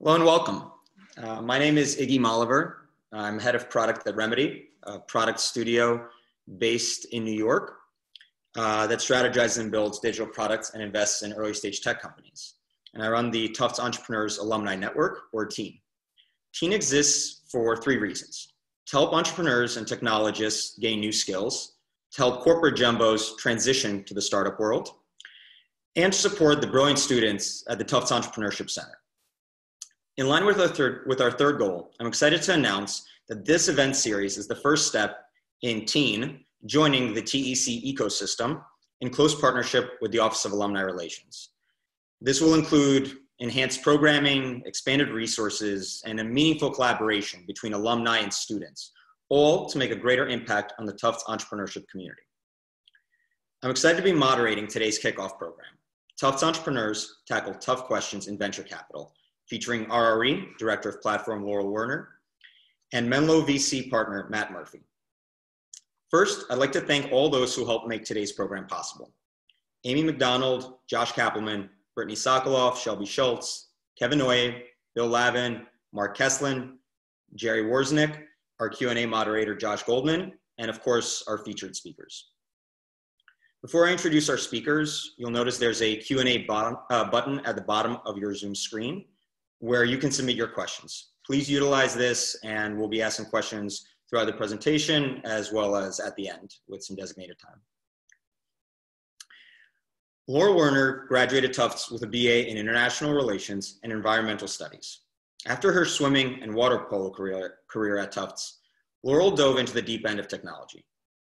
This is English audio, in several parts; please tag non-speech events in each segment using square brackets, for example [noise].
Hello and welcome. Uh, my name is Iggy Molliver. I'm head of product at Remedy, a product studio based in New York uh, that strategizes and builds digital products and invests in early stage tech companies. And I run the Tufts Entrepreneurs Alumni Network, or TEAN. TEAN exists for three reasons to help entrepreneurs and technologists gain new skills, to help corporate jumbos transition to the startup world, and to support the brilliant students at the Tufts Entrepreneurship Center. In line with our, third, with our third goal, I'm excited to announce that this event series is the first step in TEAN joining the TEC ecosystem in close partnership with the Office of Alumni Relations. This will include enhanced programming, expanded resources, and a meaningful collaboration between alumni and students, all to make a greater impact on the Tufts entrepreneurship community. I'm excited to be moderating today's kickoff program. Tufts entrepreneurs tackle tough questions in venture capital, featuring RRE, Director of Platform Laurel Woerner, and Menlo VC partner Matt Murphy. First, I'd like to thank all those who helped make today's program possible. Amy McDonald, Josh Kappelman, Brittany Sokoloff, Shelby Schultz, Kevin Noye, Bill Lavin, Mark Kesslin, Jerry Warznick, our Q&A moderator, Josh Goldman, and of course, our featured speakers. Before I introduce our speakers, you'll notice there's a Q&A uh, button at the bottom of your Zoom screen where you can submit your questions. Please utilize this and we'll be asking questions throughout the presentation as well as at the end with some designated time. Laura Woerner graduated Tufts with a BA in International Relations and Environmental Studies. After her swimming and water polo career, career at Tufts, Laurel dove into the deep end of technology.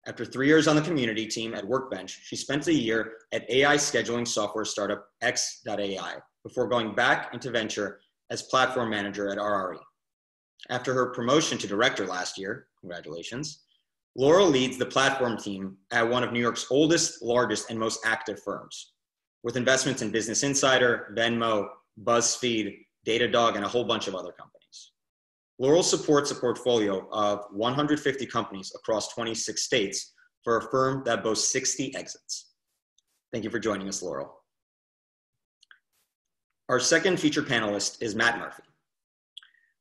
After three years on the community team at Workbench, she spent a year at AI scheduling software startup X.AI before going back into venture as platform manager at RRE. After her promotion to director last year, congratulations, Laurel leads the platform team at one of New York's oldest, largest, and most active firms, with investments in Business Insider, Venmo, BuzzFeed, Datadog, and a whole bunch of other companies. Laurel supports a portfolio of 150 companies across 26 states for a firm that boasts 60 exits. Thank you for joining us, Laurel. Our second featured panelist is Matt Murphy.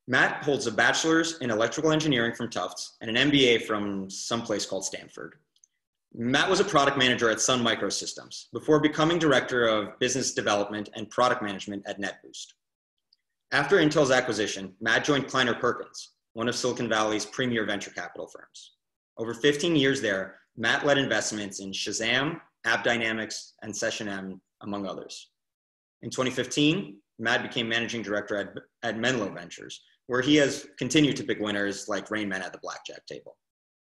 Matt holds a bachelor's in electrical engineering from Tufts and an MBA from some place called Stanford. Matt was a product manager at Sun Microsystems before becoming director of business development and product management at NetBoost. After Intel's acquisition, Matt joined Kleiner Perkins, one of Silicon Valley's premier venture capital firms. Over 15 years there, Matt led investments in Shazam, AppDynamics, and SessionM, among others. In 2015, Matt became managing director at, at Menlo Ventures, where he has continued to pick winners like Rain Man at the blackjack table.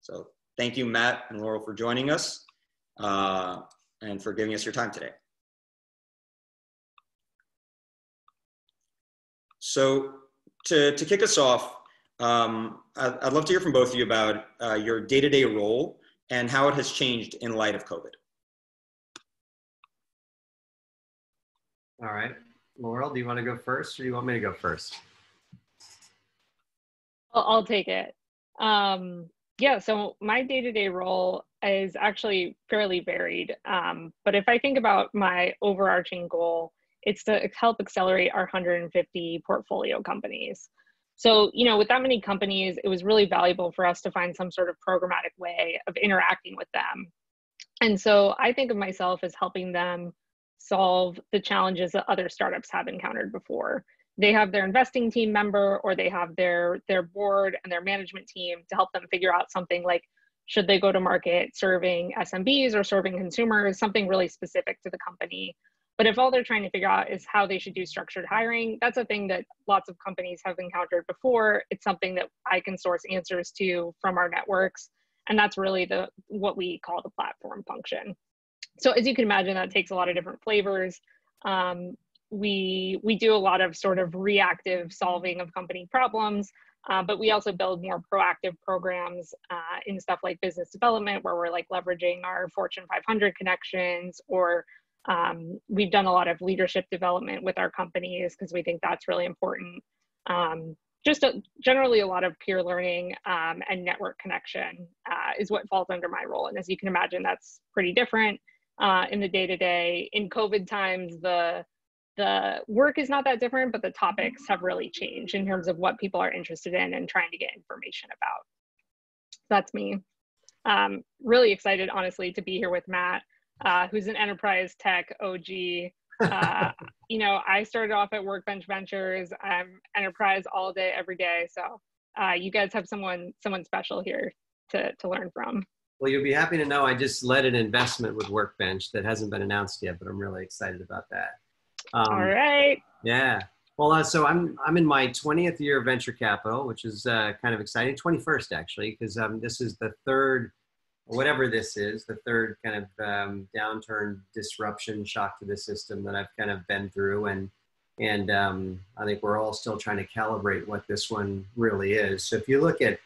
So thank you, Matt and Laurel, for joining us uh, and for giving us your time today. So to, to kick us off, um, I'd, I'd, love to hear from both of you about uh, your day-to-day -day role and how it has changed in light of COVID. All right. Laurel, do you want to go first or do you want me to go first? I'll, take it. Um, yeah, so my day to day role is actually fairly varied. Um, but if I think about my overarching goal, it's to help accelerate our 150 portfolio companies. So, you know, with that many companies, it was really valuable for us to find some sort of programmatic way of interacting with them. And so I think of myself as helping them solve the challenges that other startups have encountered before. They have their investing team member or they have their their board and their management team to help them figure out something like should they go to market serving SMBs or serving consumers, something really specific to the company. But if all they're trying to figure out is how they should do structured hiring, that's a thing that lots of companies have encountered before. It's something that I can source answers to from our networks. And that's really the what we call the platform function so as you can imagine, that takes a lot of different flavors. Um, we we do a lot of sort of reactive solving of company problems, uh, but we also build more proactive programs uh, in stuff like business development, where we're like leveraging our Fortune 500 connections, or um, we've done a lot of leadership development with our companies because we think that's really important. Um, just a, generally a lot of peer learning um, and network connection uh, is what falls under my role. And as you can imagine, that's pretty different uh, in the day to day. In COVID times, the the work is not that different, but the topics have really changed in terms of what people are interested in and trying to get information about. That's me. Um, really excited, honestly, to be here with Matt, uh, who's an enterprise tech OG. Uh, [laughs] you know, I started off at Workbench Ventures. I'm enterprise all day, every day. So uh, you guys have someone someone special here to to learn from. Well, you'll be happy to know I just led an investment with Workbench that hasn't been announced yet, but I'm really excited about that. Um, All right. Yeah. Well, uh, so I'm I'm in my 20th year of venture capital, which is uh, kind of exciting. 21st actually, because um, this is the third, whatever this is, the third kind of um, downturn, disruption, shock to the system that I've kind of been through, and and um, I think we're all still trying to calibrate what this one really is. So if you look at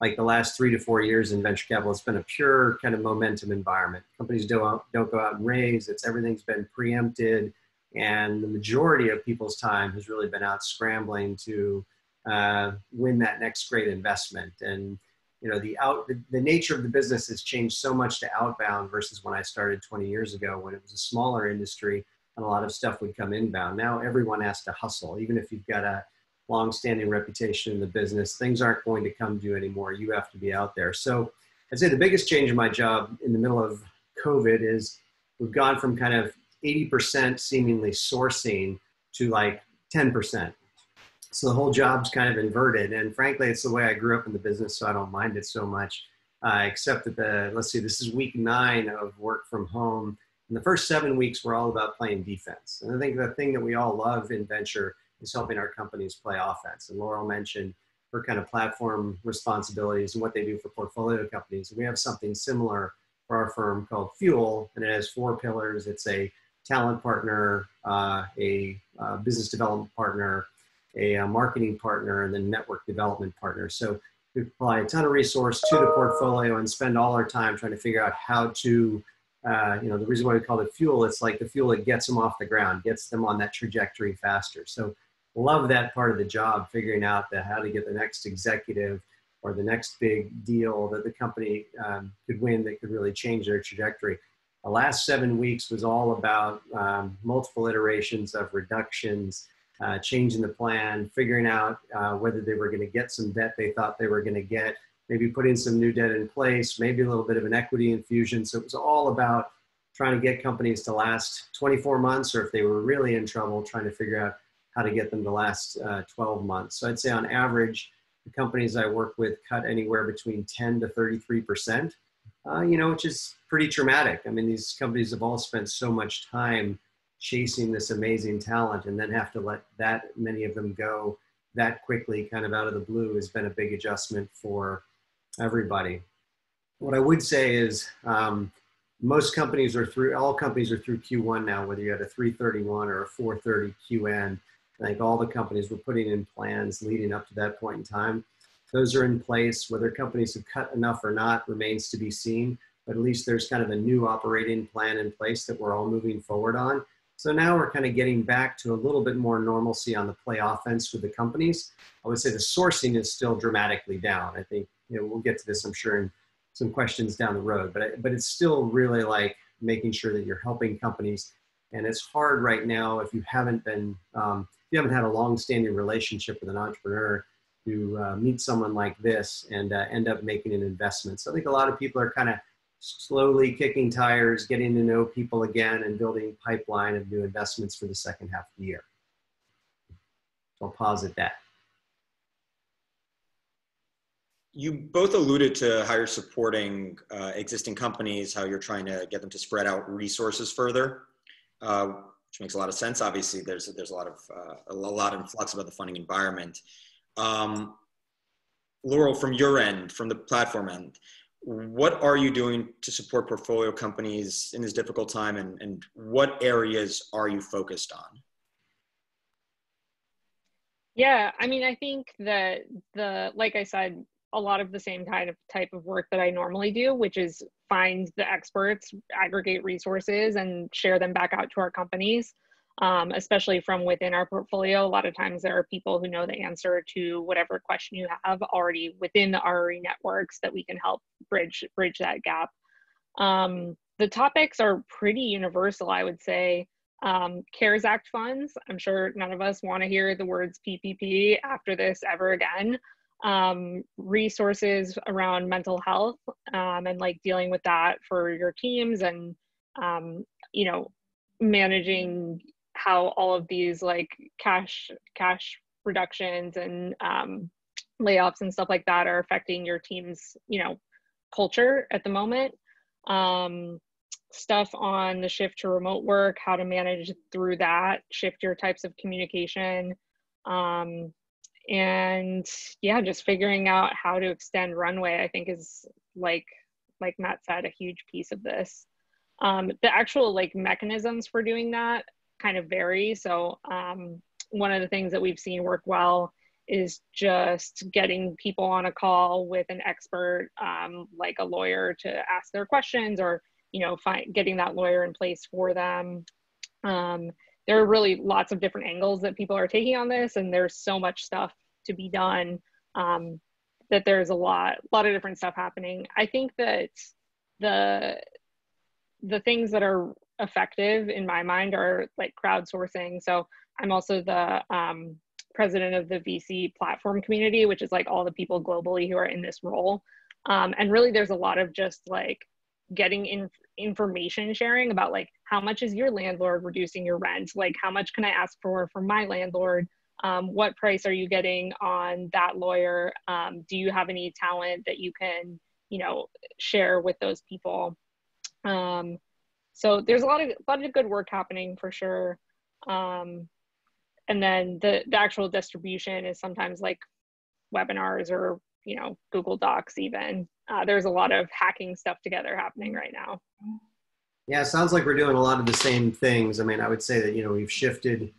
like the last three to four years in venture capital, it's been a pure kind of momentum environment. Companies don't don't go out and raise. It's everything's been preempted, and the majority of people's time has really been out scrambling to uh, win that next great investment. And you know the out the, the nature of the business has changed so much to outbound versus when I started 20 years ago when it was a smaller industry and a lot of stuff would come inbound. Now everyone has to hustle, even if you've got a long-standing reputation in the business. Things aren't going to come to you anymore. You have to be out there. So I'd say the biggest change in my job in the middle of COVID is we've gone from kind of 80% seemingly sourcing to like 10%. So the whole job's kind of inverted. And frankly, it's the way I grew up in the business, so I don't mind it so much. Uh, except that the, let's see, this is week nine of work from home. And the first seven weeks were all about playing defense. And I think the thing that we all love in venture is helping our companies play offense. And Laurel mentioned her kind of platform responsibilities and what they do for portfolio companies. And we have something similar for our firm called Fuel, and it has four pillars. It's a talent partner, uh, a uh, business development partner, a, a, marketing partner, and then network development partner. So we apply a ton of resource to the portfolio and spend all our time trying to figure out how to, uh, you know, the reason why we call it fuel, it's like the fuel that gets them off the ground, gets them on that trajectory faster. So love that part of the job, figuring out the, how to get the next executive or the next big deal that the company um, could win that could really change their trajectory. The last seven weeks was all about um, multiple iterations of reductions, uh, changing the plan, figuring out uh, whether they were going to get some debt they thought they were going to get, maybe putting some new debt in place, maybe a little bit of an equity infusion. So it was all about trying to get companies to last 24 months, or if they were really in trouble, trying to figure out how to get them to last uh, 12 months. So I'd say on average, the companies I work with cut anywhere between 10 to 33%, uh, you know, which is pretty traumatic. I mean, these companies have all spent so much time chasing this amazing talent and then have to let that many of them go that quickly kind of out of the blue has been a big adjustment for everybody. What I would say is um, most companies are through, all companies are through Q1 now, whether you had a 331 or a 430 QN. I think all the companies were putting in plans leading up to that point in time. Those are in place. Whether companies have cut enough or not remains to be seen, but at least there's kind of a new operating plan in place that we're all moving forward on. So now we're kind of getting back to a little bit more normalcy on the play offense with the companies. I would say the sourcing is still dramatically down. I think you know we'll get to this, I'm sure, in some questions down the road. But but it's still really like making sure that you're helping companies. And it's hard right now if you haven't been um, you haven't had a long-standing relationship with an entrepreneur to uh, meet someone like this and uh, end up making an investment. So I think a lot of people are kind of slowly kicking tires, getting to know people again, and building pipeline of new investments for the second half of the year. So I'll pause at that. You both alluded to how you're supporting uh, existing companies, how you're trying to get them to spread out resources further. Uh, which makes a lot of sense. Obviously, there's there's a lot of uh, a lot in flux about the funding environment. Um, Laurel, from your end, from the platform end, what are you doing to support portfolio companies in this difficult time, and, and what areas are you focused on? Yeah, I mean, I think that the like I said, a lot of the same kind of type of work that I normally do, which is find the experts, aggregate resources, and share them back out to our companies, um, especially from within our portfolio. A lot of times there are people who know the answer to whatever question you have already within the RE networks that we can help bridge bridge that gap. Um, the topics are pretty universal, I would say. Um, CARES Act funds, I'm sure none of us want to hear the words PPP after this ever again. Um, resources around mental health um, and like dealing with that for your teams and, um, you know, managing how all of these like cash cash reductions and um, layoffs and stuff like that are affecting your team's you know culture at the moment. Um, stuff on the shift to remote work how to manage through that shift your types of communication um, and yeah just figuring out how to extend runway i think is like like matt said a huge piece of this. Um, the actual like mechanisms for doing that kind of vary. So um, one of the things that we've seen work well is just getting people on a call with an expert um, like a lawyer to ask their questions or you know find getting that lawyer in place for them. Um, there are really lots of different angles that people are taking on this and there's so much stuff to be done um, that there's a lot a lot of different stuff happening i think that the the things that are effective in my mind are like crowdsourcing so i'm also the um, president of the VC platform community, which is like all the people globally who are in this role. Um, and really, there's a lot of just like getting in information sharing about like how much is your landlord reducing your rent? Like, how much can I ask for from my landlord? Um, what price are you getting on that lawyer? Um, do you have any talent that you can, you know, share with those people? Um, so there's a lot of a lot of good work happening for sure. Um, and then the, the actual distribution is sometimes like webinars or you know google docs even uh, there's a lot of hacking stuff together happening right now yeah it sounds like we're doing a lot of the same things i mean i would say that you know we've shifted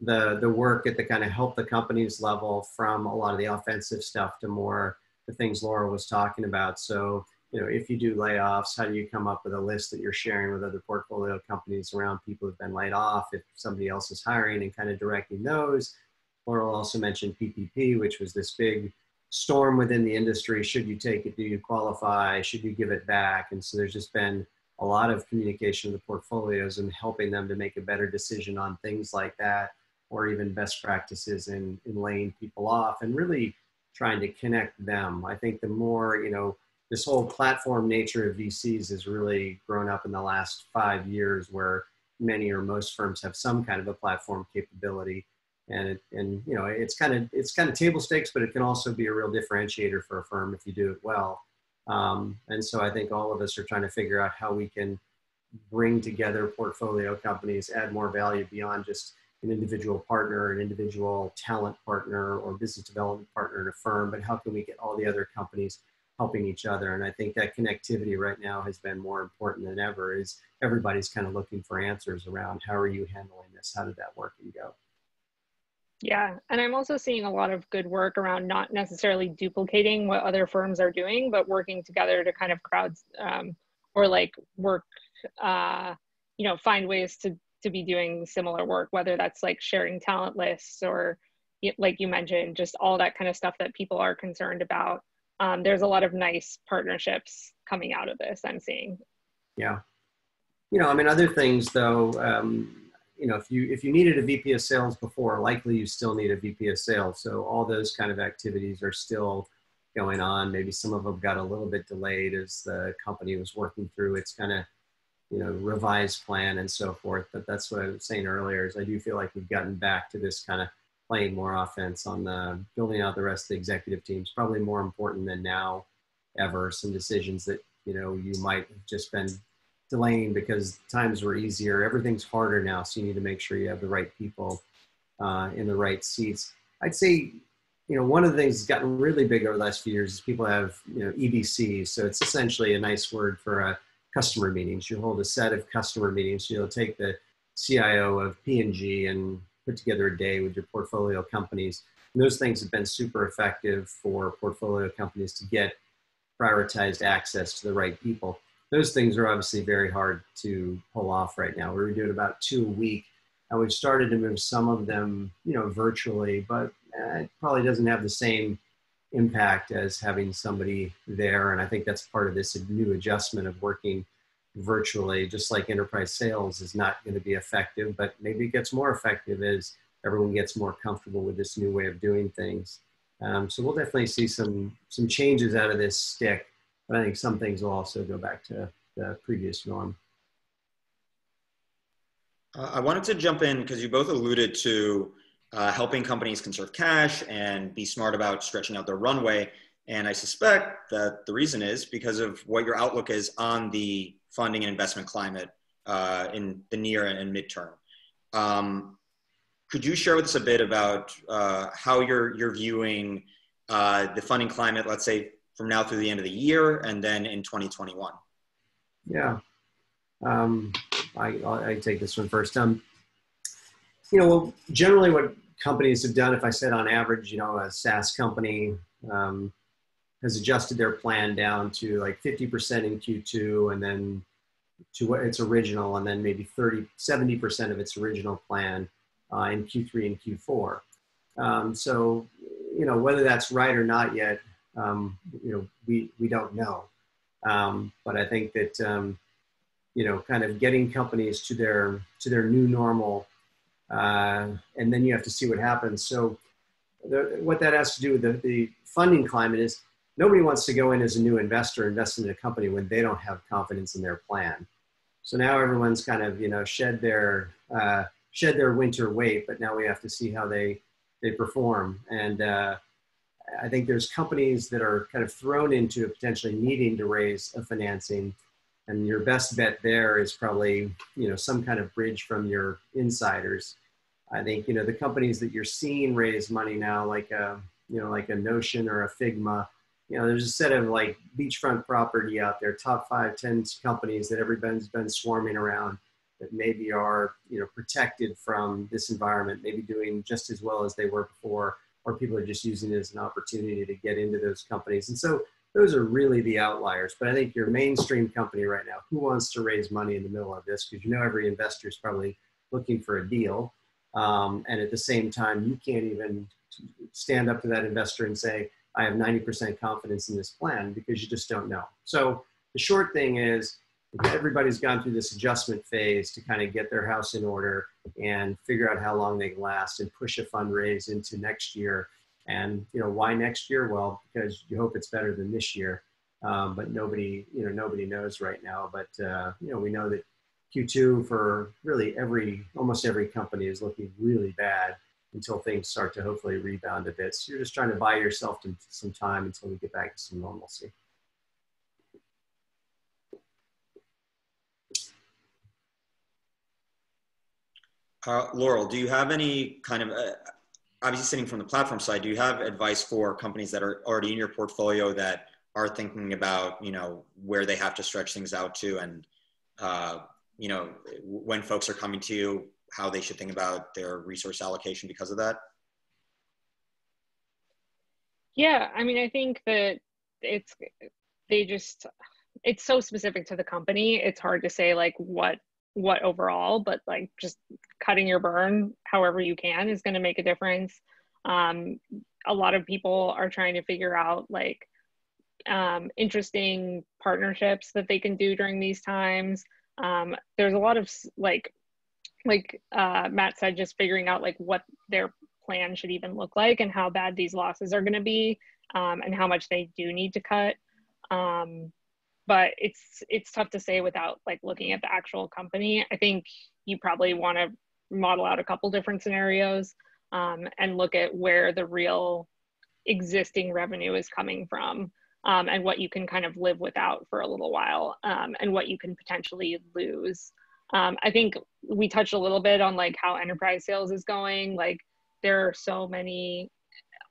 the the work at the kind of help the companies level from a lot of the offensive stuff to more the things laura was talking about so you know, if you do layoffs, how do you come up with a list that you're sharing with other portfolio companies around people who've been laid off? If somebody else is hiring and kind of directing those. Laura also mentioned PPP, which was this big storm within the industry. Should you take it? Do you qualify? Should you give it back? And so there's just been a lot of communication the portfolios and helping them to make a better decision on things like that, or even best practices in, in laying people off and really trying to connect them. I think the more, you know, this whole platform nature of VCs has really grown up in the last five years where many or most firms have some kind of a platform capability and it, and you know it's kind of it's kind of table stakes but it can also be a real differentiator for a firm if you do it well um, and so i think all of us are trying to figure out how we can bring together portfolio companies add more value beyond just an individual partner an individual talent partner or business development partner in a firm but how can we get all the other companies helping each other. And I think that connectivity right now has been more important than ever is everybody's kind of looking for answers around how are you handling this? How did that work and go? Yeah, and I'm also seeing a lot of good work around not necessarily duplicating what other firms are doing, but working together to kind of crowds um, or like work, uh, you know, find ways to to be doing similar work, whether that's like sharing talent lists or, like you mentioned, just all that kind of stuff that people are concerned about. Um, there's a lot of nice partnerships coming out of this i'm seeing. Yeah. You know i mean other things though um, you know if you if you needed a vp of sales before likely you still need a vp of sales. So all those kind of activities are still going on. Maybe some of them got a little bit delayed as the company was working through its kind of you know revised plan and so forth. But that's what i was saying earlier is i do feel like we've gotten back to this kind of playing more offense on the building out the rest of the executive teams probably more important than now ever. Some decisions that you know you might have just been delaying because times were easier. Everything's harder now so you need to make sure you have the right people uh, in the right seats. I'd say you know one of the things that's gotten really big over the last few years is people have you know ebcs so it's essentially a nice word for a customer meetings. You hold a set of customer meetings. You'll take the cio of p&g and put together a day with your portfolio companies. And those things have been super effective for portfolio companies to get prioritized access to the right people. Those things are obviously very hard to pull off right now. We are doing about two a week, and we've started to move some of them, you know, virtually, but eh, it probably doesn't have the same impact as having somebody there. And I think that's part of this new adjustment of working virtually, just like enterprise sales is not going to be effective, but maybe it gets more effective as everyone gets more comfortable with this new way of doing things. Um, so we'll definitely see some some changes out of this stick, but I think some things will also go back to the previous norm. Uh, I wanted to jump in because you both alluded to uh, helping companies conserve cash and be smart about stretching out their runway. And I suspect that the reason is because of what your outlook is on the funding and investment climate uh, in the near and midterm. Um, could you share with us a bit about uh, how you're, you're viewing uh, the funding climate, let's say from now through the end of the year and then in 2021? Yeah, um, I, I take this one first. Um, you know, generally what companies have done, if I said on average, you know, a SaaS company um, has adjusted their plan down to like 50% in Q2 and then to what its original, and then maybe 30, 70% of its original plan uh, in Q3 and Q4. Um, so, you know, whether that's right or not yet, um, you know, we, we don't know. Um, but I think that, um, you know, kind of getting companies to their, to their new normal, uh, and then you have to see what happens. So the, what that has to do with the, the funding climate is nobody wants to go in as a new investor, invest in a company when they don't have confidence in their plan. So now everyone's kind of, you know, shed their, uh, shed their winter weight, but now we have to see how they, they perform. And uh, I think there's companies that are kind of thrown into potentially needing to raise a financing. And your best bet there is probably, you know, some kind of bridge from your insiders. I think, you know, the companies that you're seeing raise money now, like a, you know, like a Notion or a Figma, you know, there's a set of like beachfront property out there, top five, 10 companies that everybody's been swarming around that maybe are, you know, protected from this environment, maybe doing just as well as they were before, or people are just using it as an opportunity to get into those companies. And so those are really the outliers. But I think your mainstream company right now, who wants to raise money in the middle of this? Because you know every investor is probably looking for a deal. Um, and at the same time, you can't even stand up to that investor and say, I have 90% confidence in this plan because you just don't know. So the short thing is everybody's gone through this adjustment phase to kind of get their house in order and figure out how long they can last and push a fundraise into next year. And you know why next year? Well, because you hope it's better than this year. Um, but nobody, you know, nobody knows right now. But uh, you know, we know that Q2 for really every, almost every company is looking really bad until things start to hopefully rebound a bit. So you're just trying to buy yourself some time until we get back to some normalcy. Uh, Laurel, do you have any kind of, uh, obviously sitting from the platform side, do you have advice for companies that are already in your portfolio that are thinking about, you know, where they have to stretch things out to and, uh, you know, when folks are coming to you, how they should think about their resource allocation because of that? Yeah, I mean, I think that it's they just it's so specific to the company. It's hard to say like what what overall, but like just cutting your burn however you can is going to make a difference. Um, a lot of people are trying to figure out like um, interesting partnerships that they can do during these times. Um, there's a lot of like like uh, Matt said, just figuring out like what their plan should even look like and how bad these losses are going to be um, and how much they do need to cut. Um, but it's it's tough to say without like looking at the actual company. I think you probably want to model out a couple different scenarios um, and look at where the real existing revenue is coming from um, and what you can kind of live without for a little while um, and what you can potentially lose. Um, I think we touched a little bit on like how enterprise sales is going. Like there are so many,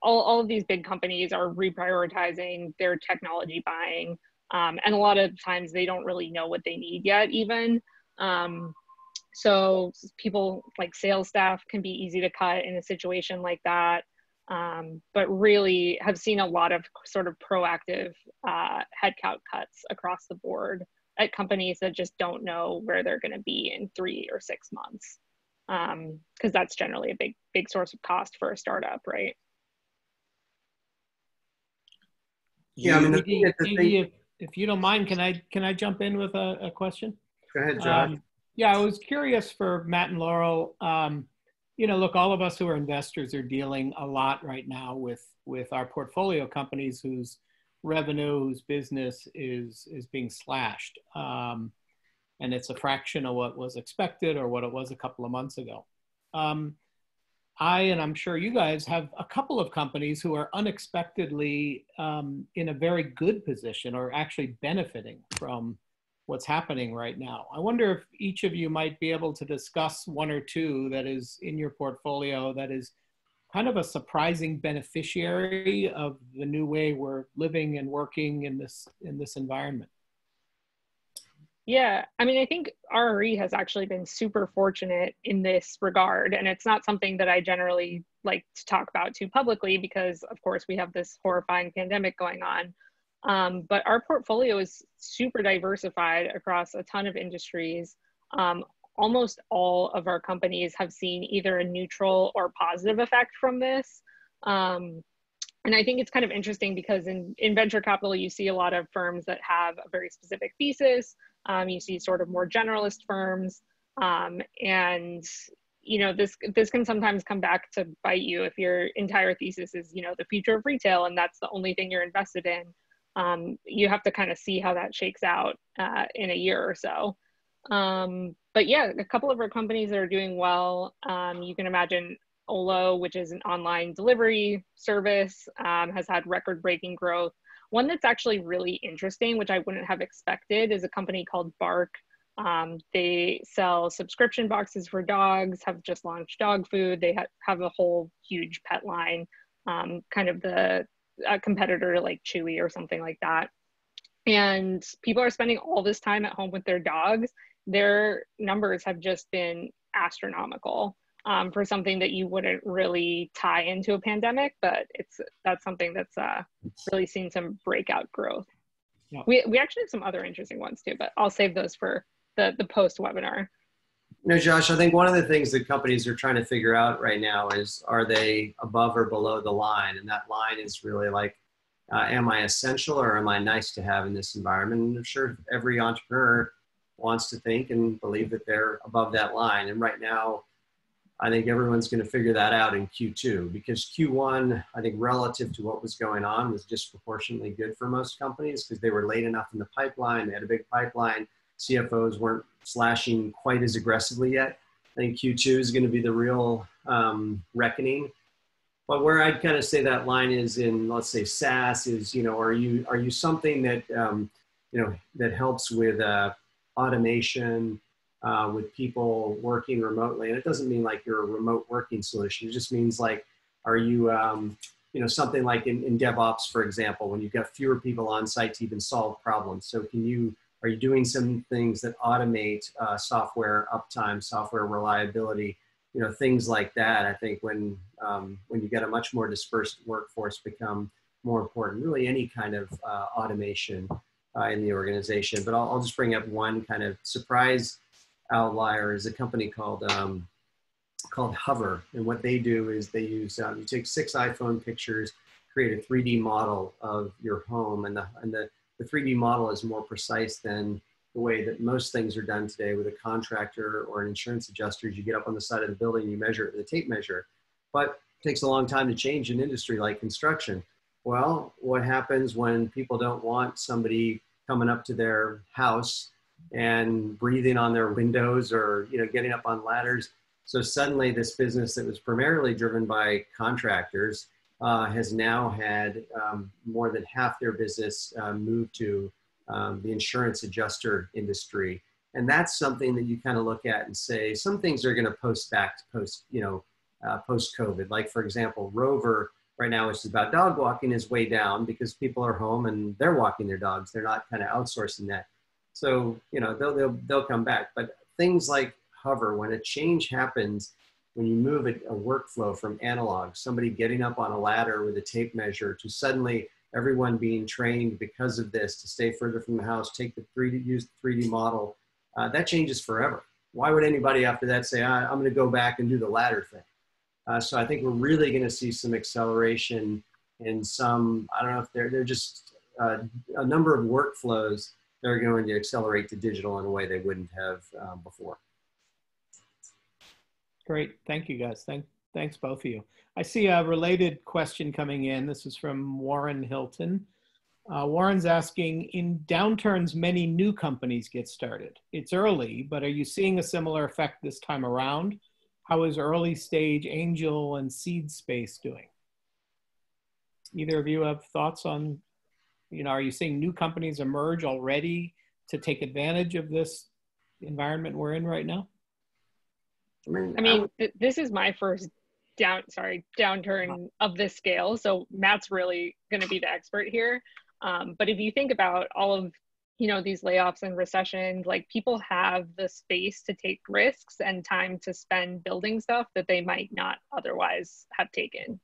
all, all of these big companies are reprioritizing their technology buying. Um, and a lot of times they don't really know what they need yet even. Um, so people like sales staff can be easy to cut in a situation like that. Um, but really have seen a lot of sort of proactive uh, headcount cuts across the board at companies that just don't know where they're going to be in three or six months because um, that's generally a big big source of cost for a startup right yeah i mean Iggy, Iggy, if, if you don't mind, can I can I jump in with a, a question? Go ahead, John. Um, yeah, I was curious for Matt and Laurel. Um, you know, look, all of us who are investors are dealing a lot right now with with our portfolio companies whose revenue, whose business is is being slashed, um, and it's a fraction of what was expected or what it was a couple of months ago. Um, I and I'm sure you guys have a couple of companies who are unexpectedly um, in a very good position or actually benefiting from what's happening right now. I wonder if each of you might be able to discuss one or two that is in your portfolio that is kind of a surprising beneficiary of the new way we're living and working in this in this environment. Yeah, I mean, I think RRE has actually been super fortunate in this regard. And it's not something that I generally like to talk about too publicly because, of course, we have this horrifying pandemic going on. Um, but our portfolio is super diversified across a ton of industries. Um, almost all of our companies have seen either a neutral or positive effect from this. Um, and I think it's kind of interesting because in, in venture capital, you see a lot of firms that have a very specific thesis. Um, you see sort of more generalist firms. Um, and you know this this can sometimes come back to bite you if your entire thesis is you know the future of retail and that's the only thing you're invested in um, you have to kind of see how that shakes out uh, in a year or so. Um, but yeah, a couple of our companies that are doing well. Um, you can imagine Olo, which is an online delivery service, um, has had record breaking growth. One that's actually really interesting, which I wouldn't have expected, is a company called Bark. Um, they sell subscription boxes for dogs, have just launched dog food. They ha- have a whole huge pet line, um, kind of the competitor like Chewy or something like that. And people are spending all this time at home with their dogs. Their numbers have just been astronomical um, for something that you wouldn't really tie into a pandemic, but it's that's something that's uh, really seen some breakout growth. Yeah. We we actually have some other interesting ones too, but I'll save those for the the post webinar. No, Josh, I think one of the things that companies are trying to figure out right now is are they above or below the line? And that line is really like, uh, am I essential or am I nice to have in this environment? And I'm sure every entrepreneur wants to think and believe that they're above that line. And right now, I think everyone's going to figure that out in Q2 because Q1, I think relative to what was going on, was disproportionately good for most companies because they were late enough in the pipeline. They had a big pipeline. CFOs weren't slashing quite as aggressively yet. I think Q2 is going to be the real um, reckoning. But where I'd kind of say that line is in, let's say, SaaS is, you know, are you are you something that um, you know that helps with uh, automation, uh, with people working remotely? And it doesn't mean like you're a remote working solution. It just means like, are you um, you know something like in, in DevOps, for example, when you've got fewer people on site to even solve problems. So can you are you doing some things that automate uh, software uptime, software reliability, you know, things like that? I think when um, when you get a much more dispersed workforce become more important. Really, any kind of uh, automation uh, in the organization. But I'll, I'll, just bring up one kind of surprise outlier is a company called um, called Hover, and what they do is they use um, you take six iPhone pictures, create a 3D model of your home, and the and the the 3D model is more precise than the way that most things are done today with a contractor or an insurance adjuster. You get up on the side of the building, you measure it with a tape measure, but it takes a long time to change an industry like construction. Well, what happens when people don't want somebody coming up to their house and breathing on their windows or you know getting up on ladders? So suddenly, this business that was primarily driven by contractors uh, has now had um, more than half their business uh, move to um, the insurance adjuster industry. And that's something that you kind of look at and say, some things are going to post back to post, you know, uh, post COVID. Like, for example, Rover right now, which is about dog walking, is way down because people are home and they're walking their dogs. They're not kind of outsourcing that. So, you know, they'll, they'll, they'll come back. But things like Hover, when a change happens, when you move a, a workflow from analog, somebody getting up on a ladder with a tape measure to suddenly everyone being trained because of this to stay further from the house, take the 3D, use the 3D model, uh, that changes forever. Why would anybody after that say, ah, I'm going to go back and do the ladder thing? Uh, so I think we're really going to see some acceleration in some, I don't know if they're, they're just uh, a number of workflows that are going to accelerate to digital in a way they wouldn't have um, before. Great. Thank you, guys. Thank, thanks, both of you. I see a related question coming in. This is from Warren Hilton. Uh, Warren's asking, in downturns, many new companies get started. It's early, but are you seeing a similar effect this time around? How is early stage angel and seed space doing? Either of you have thoughts on, you know, are you seeing new companies emerge already to take advantage of this environment we're in right now? I mean, I mean th this is my first down, sorry, downturn of this scale. So Matt's really going to be the expert here. Um, but if you think about all of you know these layoffs and recessions like people have the space to take risks and time to spend building stuff that they might not otherwise have taken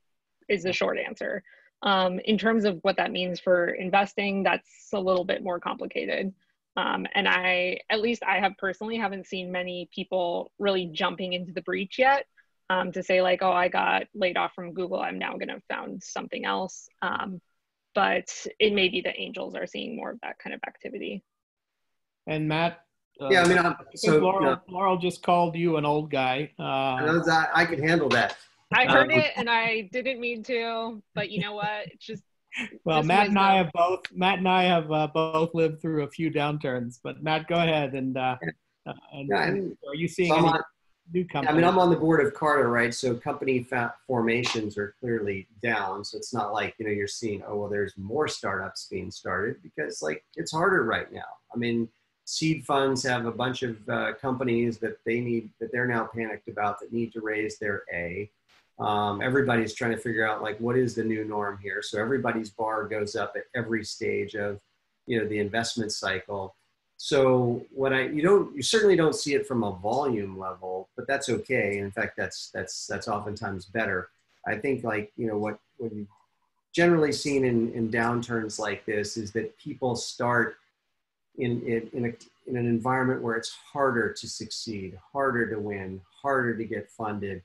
is the short answer um, in terms of what that means for investing that's a little bit more complicated um, and i at least i have personally haven't seen many people really jumping into the breach yet um, to say like oh i got laid off from google i'm now going to found something else um, but it may be that angels are seeing more of that kind of activity. And Matt, uh, yeah, I mean, I'm, so Laurel, you know, Laurel just called you an old guy. Uh, I, I could handle that. I heard um, it, and I didn't mean to, but you know what? It's just well, Matt and I have both. Matt and I have uh, both lived through a few downturns. But Matt, go ahead and. Uh, and, yeah, are you seeing? So any, new companies? I mean, I'm on the board of Carta, right? So company formations are clearly down. So it's not like, you know, you're seeing, oh, well, there's more startups being started because like it's harder right now. I mean, seed funds have a bunch of uh, companies that they need, that they're now panicked about that need to raise their A. Um, everybody's trying to figure out like, what is the new norm here? So everybody's bar goes up at every stage of, you know, the investment cycle. So what I you don't you certainly don't see it from a volume level, but that's okay. In fact, that's that's that's oftentimes better. I think like you know what what you generally seen in, in downturns like this is that people start in in in, a, in an environment where it's harder to succeed, harder to win, harder to get funded,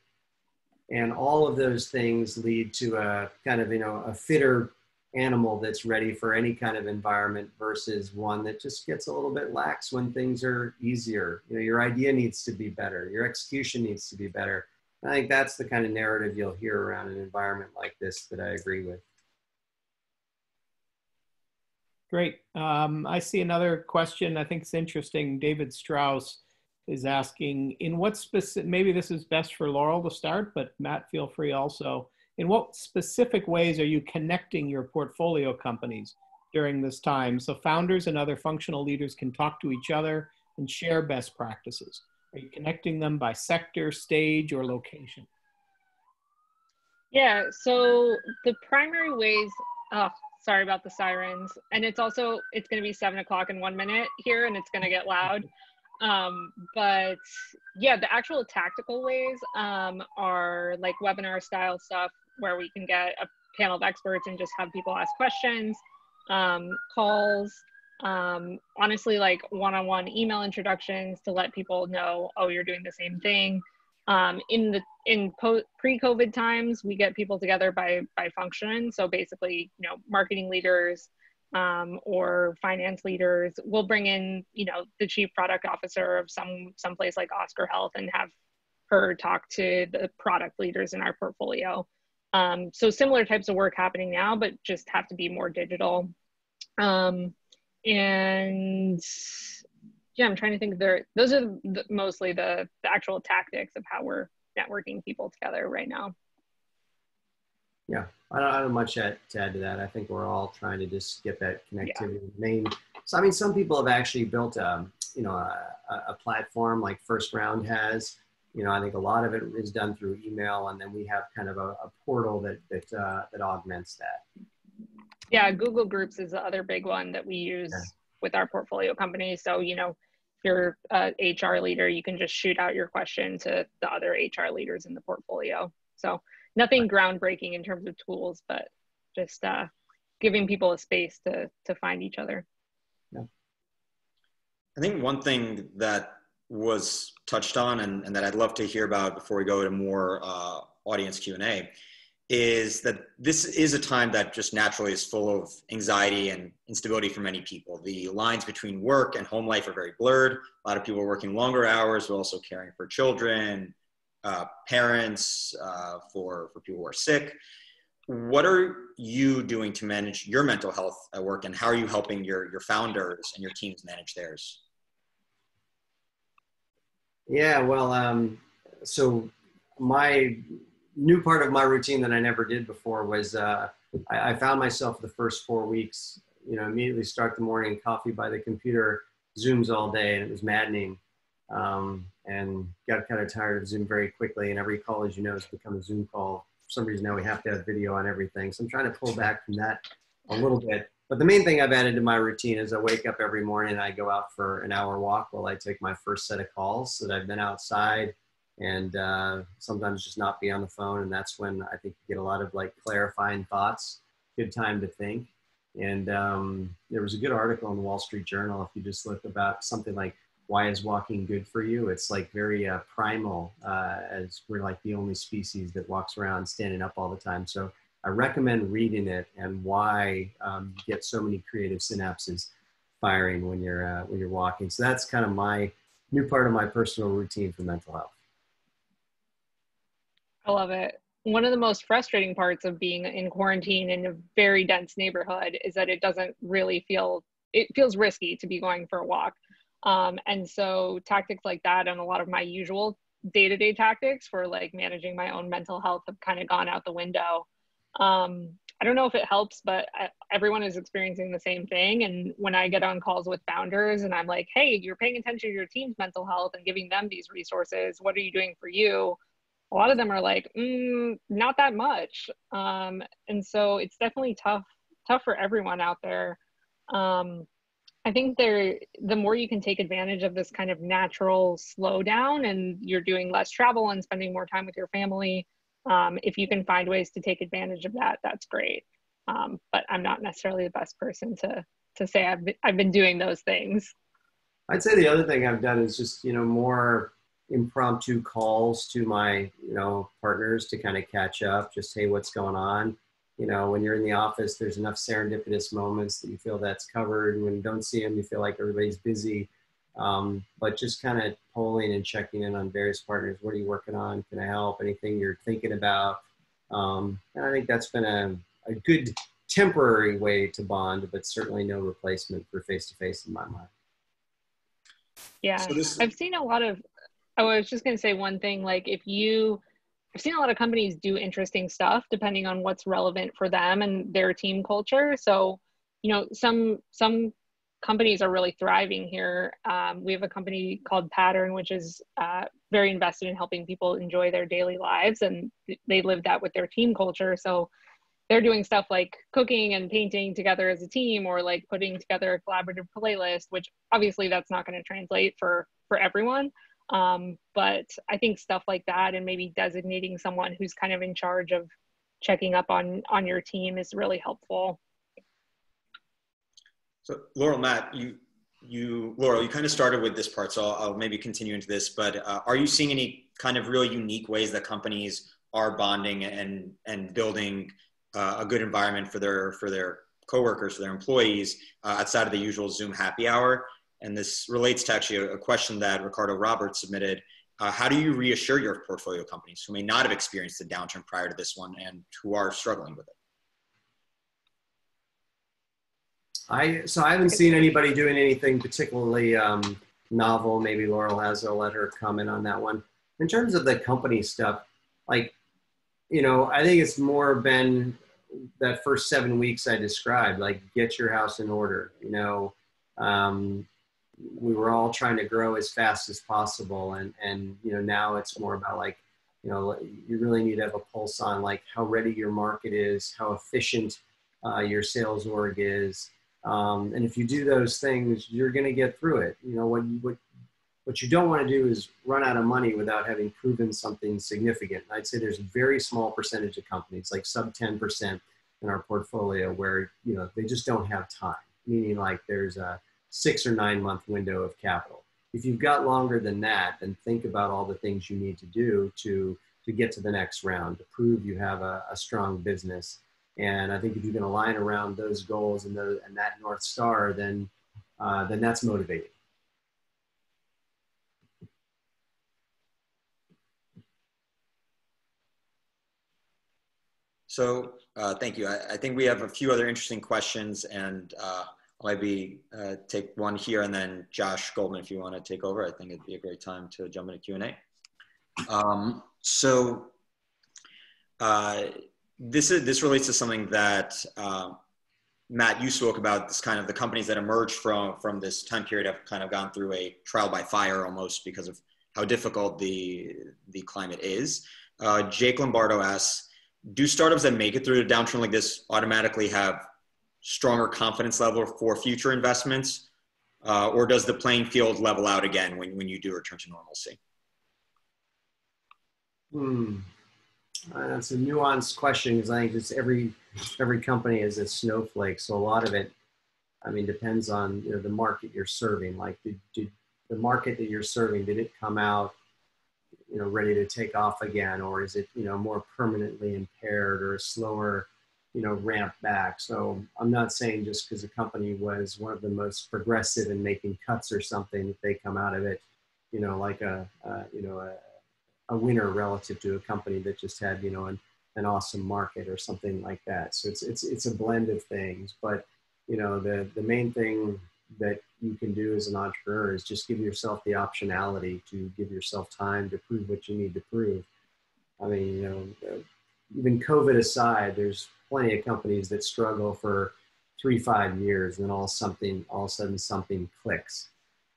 and all of those things lead to a kind of you know a fitter animal that's ready for any kind of environment versus one that just gets a little bit lax when things are easier. You know, your idea needs to be better, your execution needs to be better. I think that's the kind of narrative you'll hear around an environment like this that I agree with. Great. Um, I see another question. I think it's interesting. David Strauss is asking, in what specific, maybe this is best for Laurel to start, but Matt, feel free also in what specific ways are you connecting your portfolio companies during this time so founders and other functional leaders can talk to each other and share best practices? Are you connecting them by sector, stage, or location? Yeah, so the primary ways, oh, sorry about the sirens. And it's also, it's gonna be seven o'clock in one minute here and it's gonna get loud. Um, but yeah, the actual tactical ways um, are like webinar style stuff where we can get a panel of experts and just have people ask questions, um, calls, um, honestly, like one-on-one email introductions to let people know, oh, you're doing the same thing. Um, in the in pre-COVID times, we get people together by by function. So basically, you know, marketing leaders um, or finance leaders. We'll bring in, you know, the chief product officer of some some place like Oscar Health and have her talk to the product leaders in our portfolio. Um, so similar types of work happening now, but just have to be more digital. Um, and yeah, I'm trying to think there, those are the, mostly the, the actual tactics of how we're networking people together right now. Yeah, I don't, I don't have much to add to that. I think we're all trying to just get that connectivity. Yeah. Main. So I mean, some people have actually built a, you know, a, a platform like First Round has, you know, I think a lot of it is done through email, and then we have kind of a, a portal that that uh, that augments that. Yeah, Google Groups is the other big one that we use yeah. with our portfolio companies. So you know, if you're a HR leader, you can just shoot out your question to the other HR leaders in the portfolio. So nothing groundbreaking in terms of tools, but just uh, giving people a space to to find each other. Yeah. I think one thing that was touched on and, and that I'd love to hear about before we go to more uh, audience Q&A is that this is a time that just naturally is full of anxiety and instability for many people. The lines between work and home life are very blurred. A lot of people are working longer hours, but also caring for children, uh, parents, uh, for, for people who are sick. What are you doing to manage your mental health at work, and how are you helping your, your founders and your teams manage theirs? Yeah, well, um, so my new part of my routine that I never did before was uh, I, I, found myself the first four weeks, you know, immediately start the morning, coffee by the computer, Zooms all day, and it was maddening. Um, and got kind of tired of Zoom very quickly. And every call, as you know, has become a Zoom call. For some reason now we have to have video on everything. So I'm trying to pull back from that a little bit. But the main thing I've added to my routine is I wake up every morning and I go out for an hour walk while I take my first set of calls so that I've been outside and uh, sometimes just not be on the phone. And that's when I think you get a lot of like clarifying thoughts, good time to think. And um, there was a good article in the Wall Street Journal, if you just look about something like why is walking good for you? It's like very uh, primal, uh, as we're like the only species that walks around standing up all the time. So I recommend reading it and why um, you get so many creative synapses firing when you're uh, when you're walking. So that's kind of my new part of my personal routine for mental health. I love it. One of the most frustrating parts of being in quarantine in a very dense neighborhood is that it doesn't really feel it feels risky to be going for a walk. Um, and so tactics like that and a lot of my usual day-to-day tactics for like managing my own mental health have kind of gone out the window. Um, I don't know if it helps, but I, everyone is experiencing the same thing. And when I get on calls with founders and I'm like, hey, you're paying attention to your team's mental health and giving them these resources, what are you doing for you? a lot of them are like, mm, not that much. Um, and so it's definitely tough, tough for everyone out there. Um, I think there, the more you can take advantage of this kind of natural slowdown and you're doing less travel and spending more time with your family, um, if you can find ways to take advantage of that, that's great. Um, but I'm not necessarily the best person to, to say I've been, I've been doing those things. I'd say the other thing I've done is just, you know, more impromptu calls to my you know partners to kind of catch up just hey what's going on you know when you're in the office there's enough serendipitous moments that you feel that's covered. When you don't see them you feel like everybody's busy. Um, but just kind of polling and checking in on various partners. What are you working on? Can i help? Anything you're thinking about? Um, and i think that's been a, a good temporary way to bond but certainly no replacement for face-to-face in my mind. Yeah. So this, i've seen a lot of Oh, I was just going to say one thing. Like, if you, I've seen a lot of companies do interesting stuff depending on what's relevant for them and their team culture. So, you know, some some companies are really thriving here. Um, we have a company called Pattern, which is uh, very invested in helping people enjoy their daily lives, and they live that with their team culture. So they're doing stuff like cooking and painting together as a team, or like putting together a collaborative playlist. Which obviously that's not going to translate for for everyone. Um, but I think stuff like that and maybe designating someone who's kind of in charge of checking up on on your team is really helpful. So Laurel, Matt, you you Laurel, you kind of started with this part, so I'll, I'll maybe continue into this. But uh, are you seeing any kind of really unique ways that companies are bonding and and building uh, a good environment for their for their coworkers, for their employees uh, outside of the usual Zoom happy hour? And this relates to actually a, question that Ricardo Roberts submitted. Uh, how do you reassure your portfolio companies who may not have experienced the downturn prior to this one and who are struggling with it? I so I haven't seen anybody doing anything particularly um, novel. Maybe Laurel has. I'll let her comment on that one. In terms of the company stuff, like you know, I think it's more been that first seven weeks I described. Like, get your house in order. You know, um, we were all trying to grow as fast as possible. And and you know now it's more about like you know you really need to have a pulse on like how ready your market is how efficient uh, your sales org is. Um, and if you do those things you're going to get through it. You know what you what what you don't want to do is run out of money without having proven something significant. I'd say there's a very small percentage of companies like sub 10% in our portfolio where you know they just don't have time. Meaning like there's a six or nine month window of capital. If you've got longer than that, then think about all the things you need to do to to get to the next round, to prove you have a, a strong business. And I think if you can align around those goals and, the, and that North Star, then, uh, then that's motivating. So uh, thank you. I, I, think we have a few other interesting questions and uh, maybe uh, take one here and then Josh Goldman, if you want to take over, I think it'd be a great time to jump into Q&A. Um, so uh, this, is, this relates to something that uh, Matt, you spoke about this kind of the companies that emerged from, from this time period have kind of gone through a trial by fire almost because of how difficult the, the climate is. Uh, Jake Lombardo asks, do startups that make it through a downturn like this automatically have stronger confidence level for future investments? Uh, or does the playing field level out again when, when you do return to normalcy? Hmm. Uh, that's a nuanced question because I think it's every every company is a snowflake. So a lot of it, I mean, depends on you know the market you're serving. Like, did, did the market that you're serving did it come out you know ready to take off again or is it you know more permanently impaired or a slower you know ramp back. So i'm not saying just because a company was one of the most progressive in making cuts or something that they come out of it you know like a, you know a, a winner relative to a company that just had you know an, an awesome market or something like that. So it's it's it's a blend of things. But you know the the main thing that you can do as an entrepreneur is just give yourself the optionality to give yourself time to prove what you need to prove. I mean, you know, even COVID aside, there's plenty of companies that struggle for three, five years, and then all something, all of a sudden something clicks.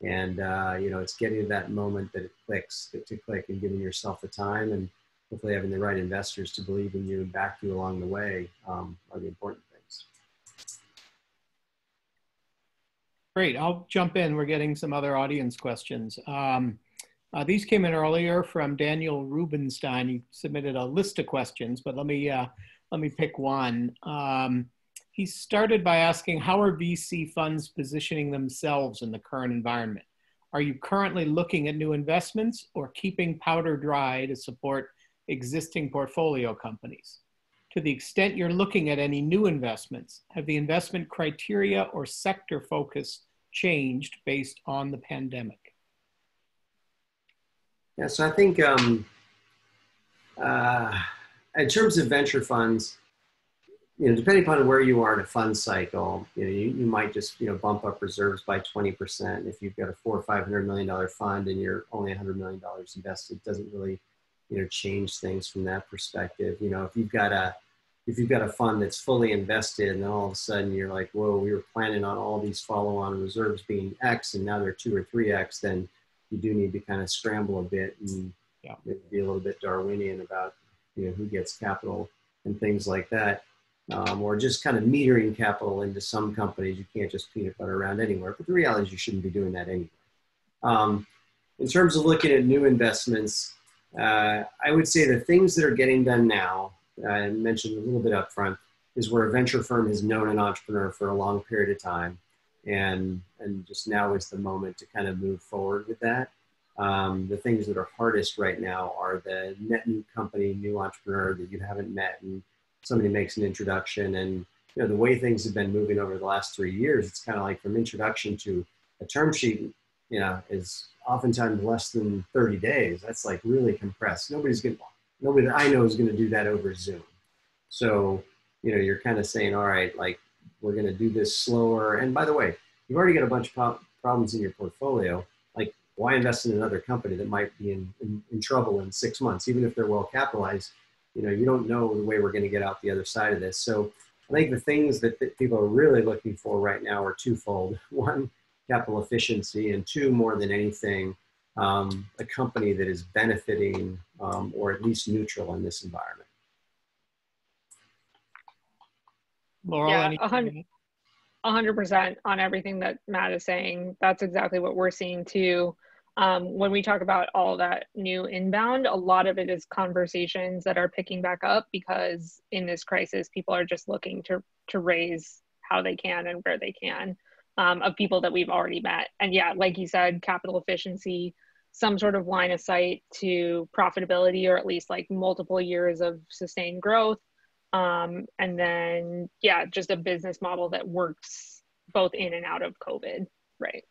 And uh, you know, it's getting to that moment that it clicks to, to click and giving yourself the time and hopefully having the right investors to believe in you and back you along the way um, are the important things. Great. I'll jump in. We're getting some other audience questions. Um, uh, these came in earlier from Daniel Rubenstein. He submitted a list of questions, but let me uh, let me pick one. Um, he started by asking, how are VC funds positioning themselves in the current environment? Are you currently looking at new investments or keeping powder dry to support existing portfolio companies? To the extent you're looking at any new investments, have the investment criteria or sector focus changed based on the pandemic? Yeah, so I think um, uh, in terms of venture funds, you know, depending upon where you are in a fund cycle, you know, you, you might just, you know, bump up reserves by 20%. If you've got a four or $500 million fund and you're only $100 million invested, doesn't really, you know, change things from that perspective. You know, if you've got a, if you've got a fund that's fully invested and then all of a sudden you're like, whoa, we were planning on all these follow-on reserves being X and now they're two or three X, then you do need to kind of scramble a bit and yeah. be a little bit Darwinian about you know who gets capital and things like that. Um, or just kind of metering capital into some companies. You can't just peanut butter around anywhere. But the reality is you shouldn't be doing that anyway. Um, in terms of looking at new investments, uh, I would say the things that are getting done now I mentioned a little bit up front, is where a venture firm has known an entrepreneur for a long period of time. And, and just now is the moment to kind of move forward with that. Um, the things that are hardest right now are the net new company, new entrepreneur that you haven't met, and somebody makes an introduction. And you know the way things have been moving over the last three years, it's kind of like from introduction to a term sheet. You know, is oftentimes less than 30 days. That's like really compressed. Nobody's to nobody that I know is going to do that over Zoom. So, you know, you're kind of saying, all right, like we're going to do this slower. And by the way, you've already got a bunch of problems in your portfolio. Like, why invest in another company that might be in, in, in trouble in six months, even if they're well capitalized? You know, you don't know the way we're going to get out the other side of this. So, I think the things that, that people are really looking for right now are twofold. [laughs] One, capital efficiency, and two, more than anything, um, a company that is benefiting um, or at least neutral in this environment. Laurel, yeah, hundred percent on everything that Matt is saying. That's exactly what we're seeing too. Um, when we talk about all that new inbound, a lot of it is conversations that are picking back up because in this crisis, people are just looking to to raise how they can and where they can um, of people that we've already met. And yeah, like you said, capital efficiency, some sort of line of sight to profitability or at least like multiple years of sustained growth. Um, and then, yeah, just a business model that works both in and out of COVID. Right.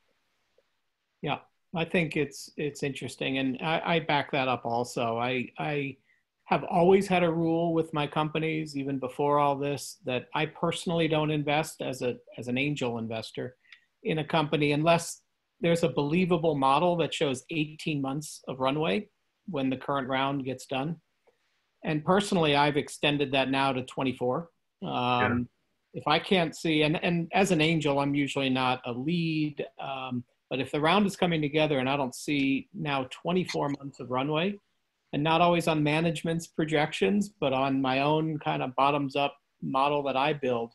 Yeah, I think it's it's interesting, and I, I back that up also. I I have always had a rule with my companies, even before all this, that I personally don't invest as a as an angel investor in a company unless there's a believable model that shows 18 months of runway when the current round gets done. And personally, I've extended that now to 24. Um, yeah. If I can't see, and, and as an angel, I'm usually not a lead, um, but if the round is coming together and I don't see now 24 months of runway, and not always on management's projections, but on my own kind of bottoms up model that I build,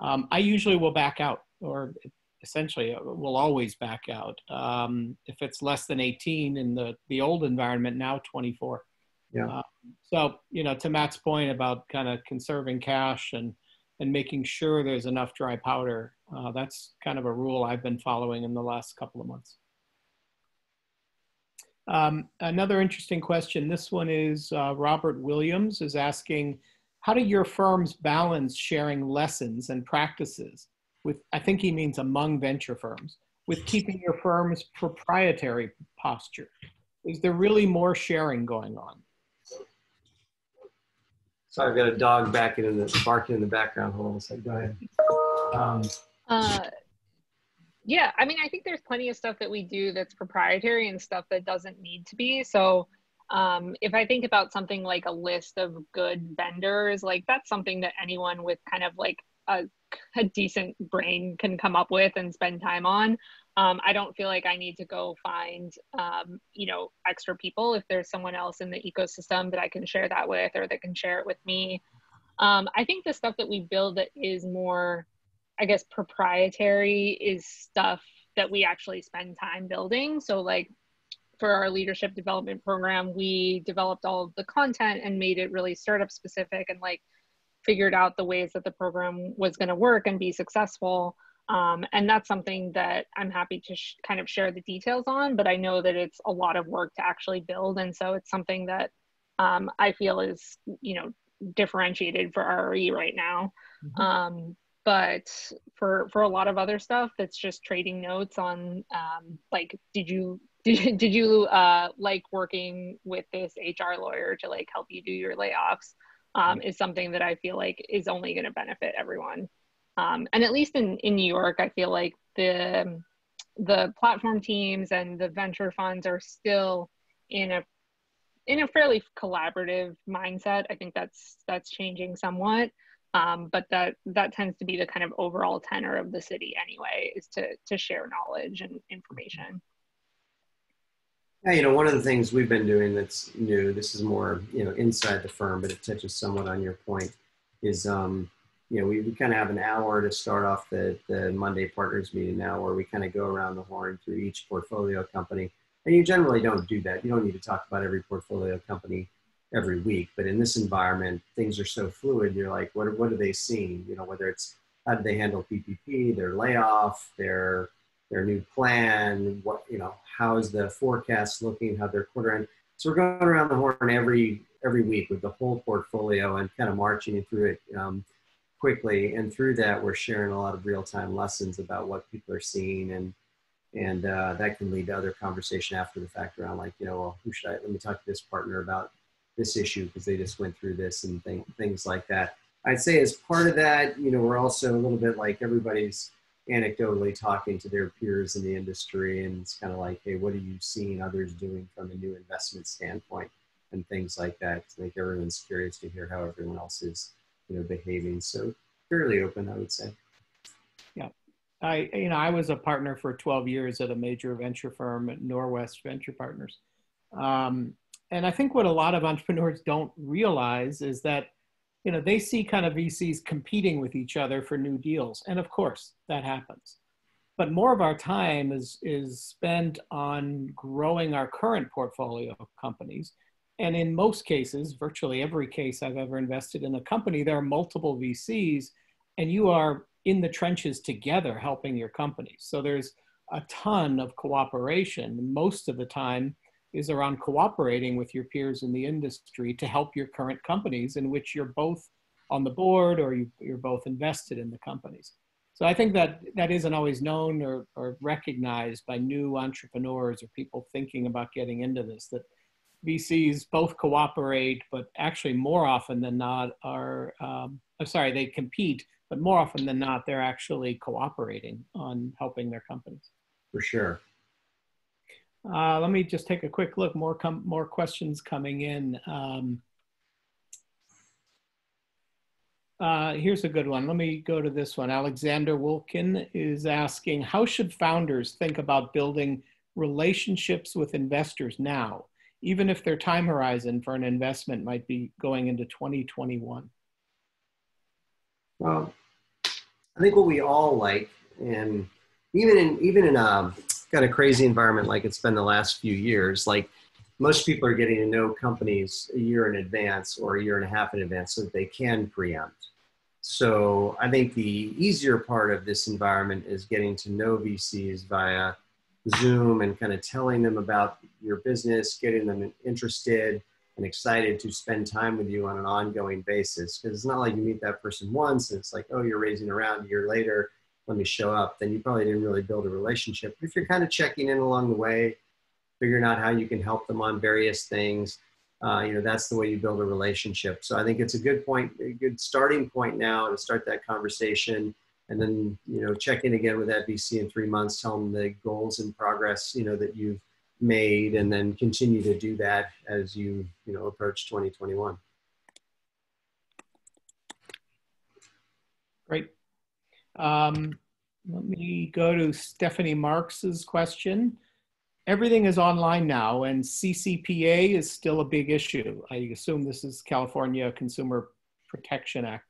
um, I usually will back out or essentially uh, will always back out. Um, if it's less than 18 in the, the old environment, now 24. Yeah. Uh, so, you know, to Matt's point about kind of conserving cash and, and making sure there's enough dry powder, uh, that's kind of a rule I've been following in the last couple of months. Um, another interesting question. This one is uh, Robert Williams is asking, how do your firms balance sharing lessons and practices with, I think he means among venture firms, with keeping your firm's proprietary posture? Is there really more sharing going on? Sorry, I've got a dog back in the barking in the background. Hold on a second. Go ahead. Um, uh, yeah, I mean, I think there's plenty of stuff that we do that's proprietary and stuff that doesn't need to be. So, um, if I think about something like a list of good vendors, like that's something that anyone with kind of like a, a decent brain can come up with and spend time on. Um, I don't feel like I need to go find, um, you know, extra people if there's someone else in the ecosystem that I can share that with or that can share it with me. Um, I think the stuff that we build that is more, I guess, proprietary is stuff that we actually spend time building. So, like, for our leadership development program, we developed all of the content and made it really startup specific and like figured out the ways that the program was going to work and be successful. Um, and that's something that I'm happy to sh- kind of share the details on, but I know that it's a lot of work to actually build. And so it's something that um, I feel is, you know, differentiated for RRE right now. Mm-hmm. Um, but for for a lot of other stuff, it's just trading notes on um, like, did you [laughs] did, did you uh, like working with this HR lawyer to like help you do your layoffs? um, is something that I feel like is only going to benefit everyone. Um, and at least in, in New York, I feel like the the platform teams and the venture funds are still in a in a fairly collaborative mindset. I think that's that's changing somewhat, um, but that that tends to be the kind of overall tenor of the city anyway, is to to share knowledge and information. Yeah, you know, one of the things we've been doing that's new, this is more, you know, inside the firm, but it touches somewhat on your point, is, um, you know, we, we kind of have an hour to start off the, the Monday partners meeting now where we kind of go around the horn through each portfolio company. And you generally don't do that. You don't need to talk about every portfolio company every week. But in this environment, things are so fluid. You're like, what, what are they seeing? You know, whether it's how did they handle PPP, their layoff, their their new plan, what, you know, how is the forecast looking, how their quarter end. So we're going around the horn every, every week with the whole portfolio and kind of marching through it um, quickly. And through that, we're sharing a lot of real-time lessons about what people are seeing and, and uh, that can lead to other conversation after the fact around like, you know, well, who should I, let me talk to this partner about this issue because they just went through this and th- things like that. I'd say as part of that, you know, we're also a little bit like everybody's anecdotally talking to their peers in the industry and it's kind of like hey what are you seeing others doing from a new investment standpoint and things like that to make everyone's curious to hear how everyone else is you know behaving so fairly open i would say yeah i you know i was a partner for 12 years at a major venture firm norwest venture partners um, and i think what a lot of entrepreneurs don't realize is that you know, they see kind of VCs competing with each other for new deals. And of course, that happens. But more of our time is, is spent on growing our current portfolio of companies. And in most cases, virtually every case I've ever invested in a company, there are multiple VCs, and you are in the trenches together helping your company. So there's a ton of cooperation. Most of the time is around cooperating with your peers in the industry to help your current companies in which you're both on the board or you, are both invested in the companies. So I think that that isn't always known or, or recognized by new entrepreneurs or people thinking about getting into this, that VCs both cooperate, but actually more often than not are, um, I'm sorry, they compete, but more often than not, they're actually cooperating on helping their companies. For sure. Uh, let me just take a quick look. More com- more questions coming in. Um, uh, here's a good one. Let me go to this one. Alexander Wilkin is asking, how should founders think about building relationships with investors now, even if their time horizon for an investment might be going into 2021? Well, I think what we all like, and even in even in a kind of crazy environment like it's been the last few years, like most people are getting to know companies a year in advance or a year and a half in advance so that they can preempt. So I think the easier part of this environment is getting to know VCs via Zoom and kind of telling them about your business, getting them interested and excited to spend time with you on an ongoing basis. Because it's not like you meet that person once and it's like, oh, you're raising around a year later let me show up, then you probably didn't really build a relationship. But if you're kind of checking in along the way, figuring out how you can help them on various things, uh, you know, that's the way you build a relationship. So I think it's a good point, a good starting point now to start that conversation. And then, you know, check in again with VC in three months, tell them the goals and progress, you know, that you've made, and then continue to do that as you, you know, approach 2021. Great. Um, let me go to Stephanie Marks's question. Everything is online now, and CCPA is still a big issue. I assume this is California Consumer Protection Act.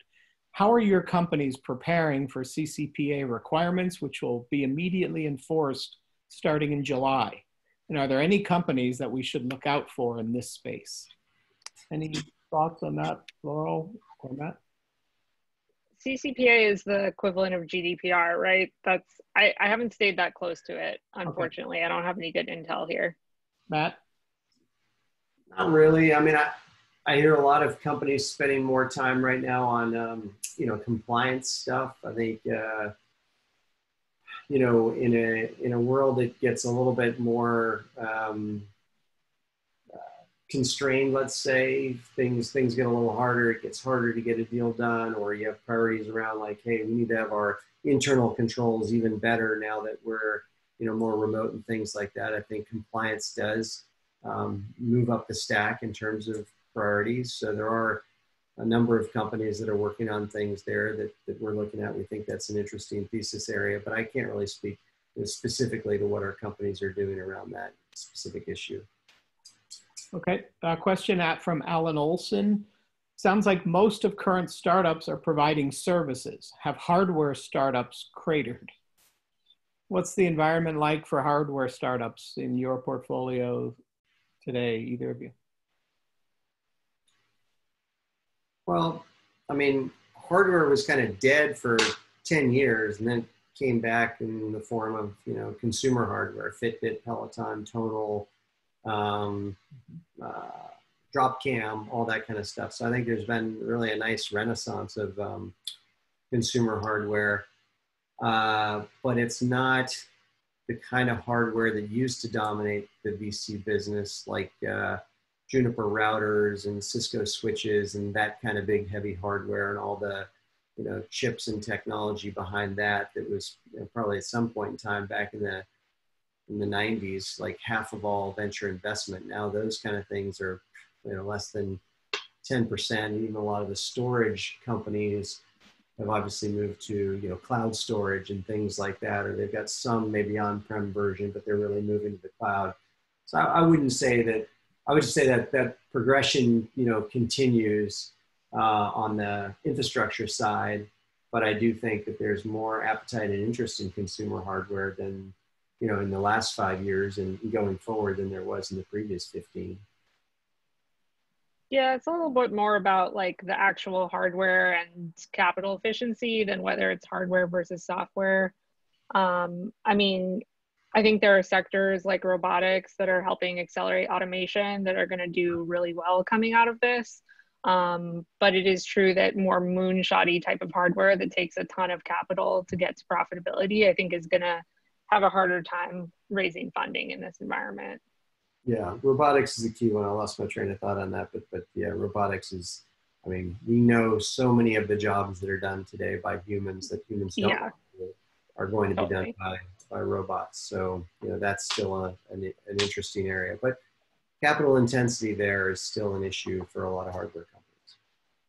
How are your companies preparing for CCPA requirements, which will be immediately enforced starting in July? And are there any companies that we should look out for in this space? Any thoughts on that, Laurel or Matt? CCPA is the equivalent of GDPR, right? That's I, I haven't stayed that close to it. Unfortunately, okay. I don't have any good intel here. Matt, not really. I mean, I I hear a lot of companies spending more time right now on um, you know compliance stuff. I think uh, you know in a in a world that gets a little bit more um, constrained, let's say, things things get a little harder, it gets harder to get a deal done, or you have priorities around like, hey, we need to have our internal controls even better now that we're you know more remote and things like that. I think compliance does um, move up the stack in terms of priorities. So there are a number of companies that are working on things there that, that we're looking at. We think that's an interesting thesis area, but I can't really speak specifically to what our companies are doing around that specific issue. Okay, a question at, from Alan Olson. Sounds like most of current startups are providing services. Have hardware startups cratered? What's the environment like for hardware startups in your portfolio today, either of you? Well, I mean, hardware was kind of dead for 10 years and then came back in the form of, you know, consumer hardware, Fitbit, Peloton, Tonal, um, uh, Dropcam, all that kind of stuff. So I think there's been really a nice renaissance of um, consumer hardware, uh, but it's not the kind of hardware that used to dominate the VC business, like uh, Juniper routers and Cisco switches and that kind of big heavy hardware and all the you know chips and technology behind that. That was probably at some point in time back in the in the 90s like half of all venture investment now those kind of things are you know less than 10% even a lot of the storage companies have obviously moved to you know cloud storage and things like that or they've got some maybe on-prem version but they're really moving to the cloud so I, I wouldn't say that i would just say that that progression you know continues uh, on the infrastructure side but i do think that there's more appetite and interest in consumer hardware than you know, in the last five years and going forward than there was in the previous 15. Yeah, it's a little bit more about like the actual hardware and capital efficiency than whether it's hardware versus software. Um, I mean, I think there are sectors like robotics that are helping accelerate automation that are going to do really well coming out of this. Um, but it is true that more moonshotty type of hardware that takes a ton of capital to get to profitability, I think is going to have a harder time raising funding in this environment. Yeah, robotics is a key one. I lost my train of thought on that, but but yeah, robotics is. I mean, we know so many of the jobs that are done today by humans that humans don't Yeah. are going to be Totally. done by by robots. So you know that's still a, an, an interesting area, but capital intensity there is still an issue for a lot of hardware companies.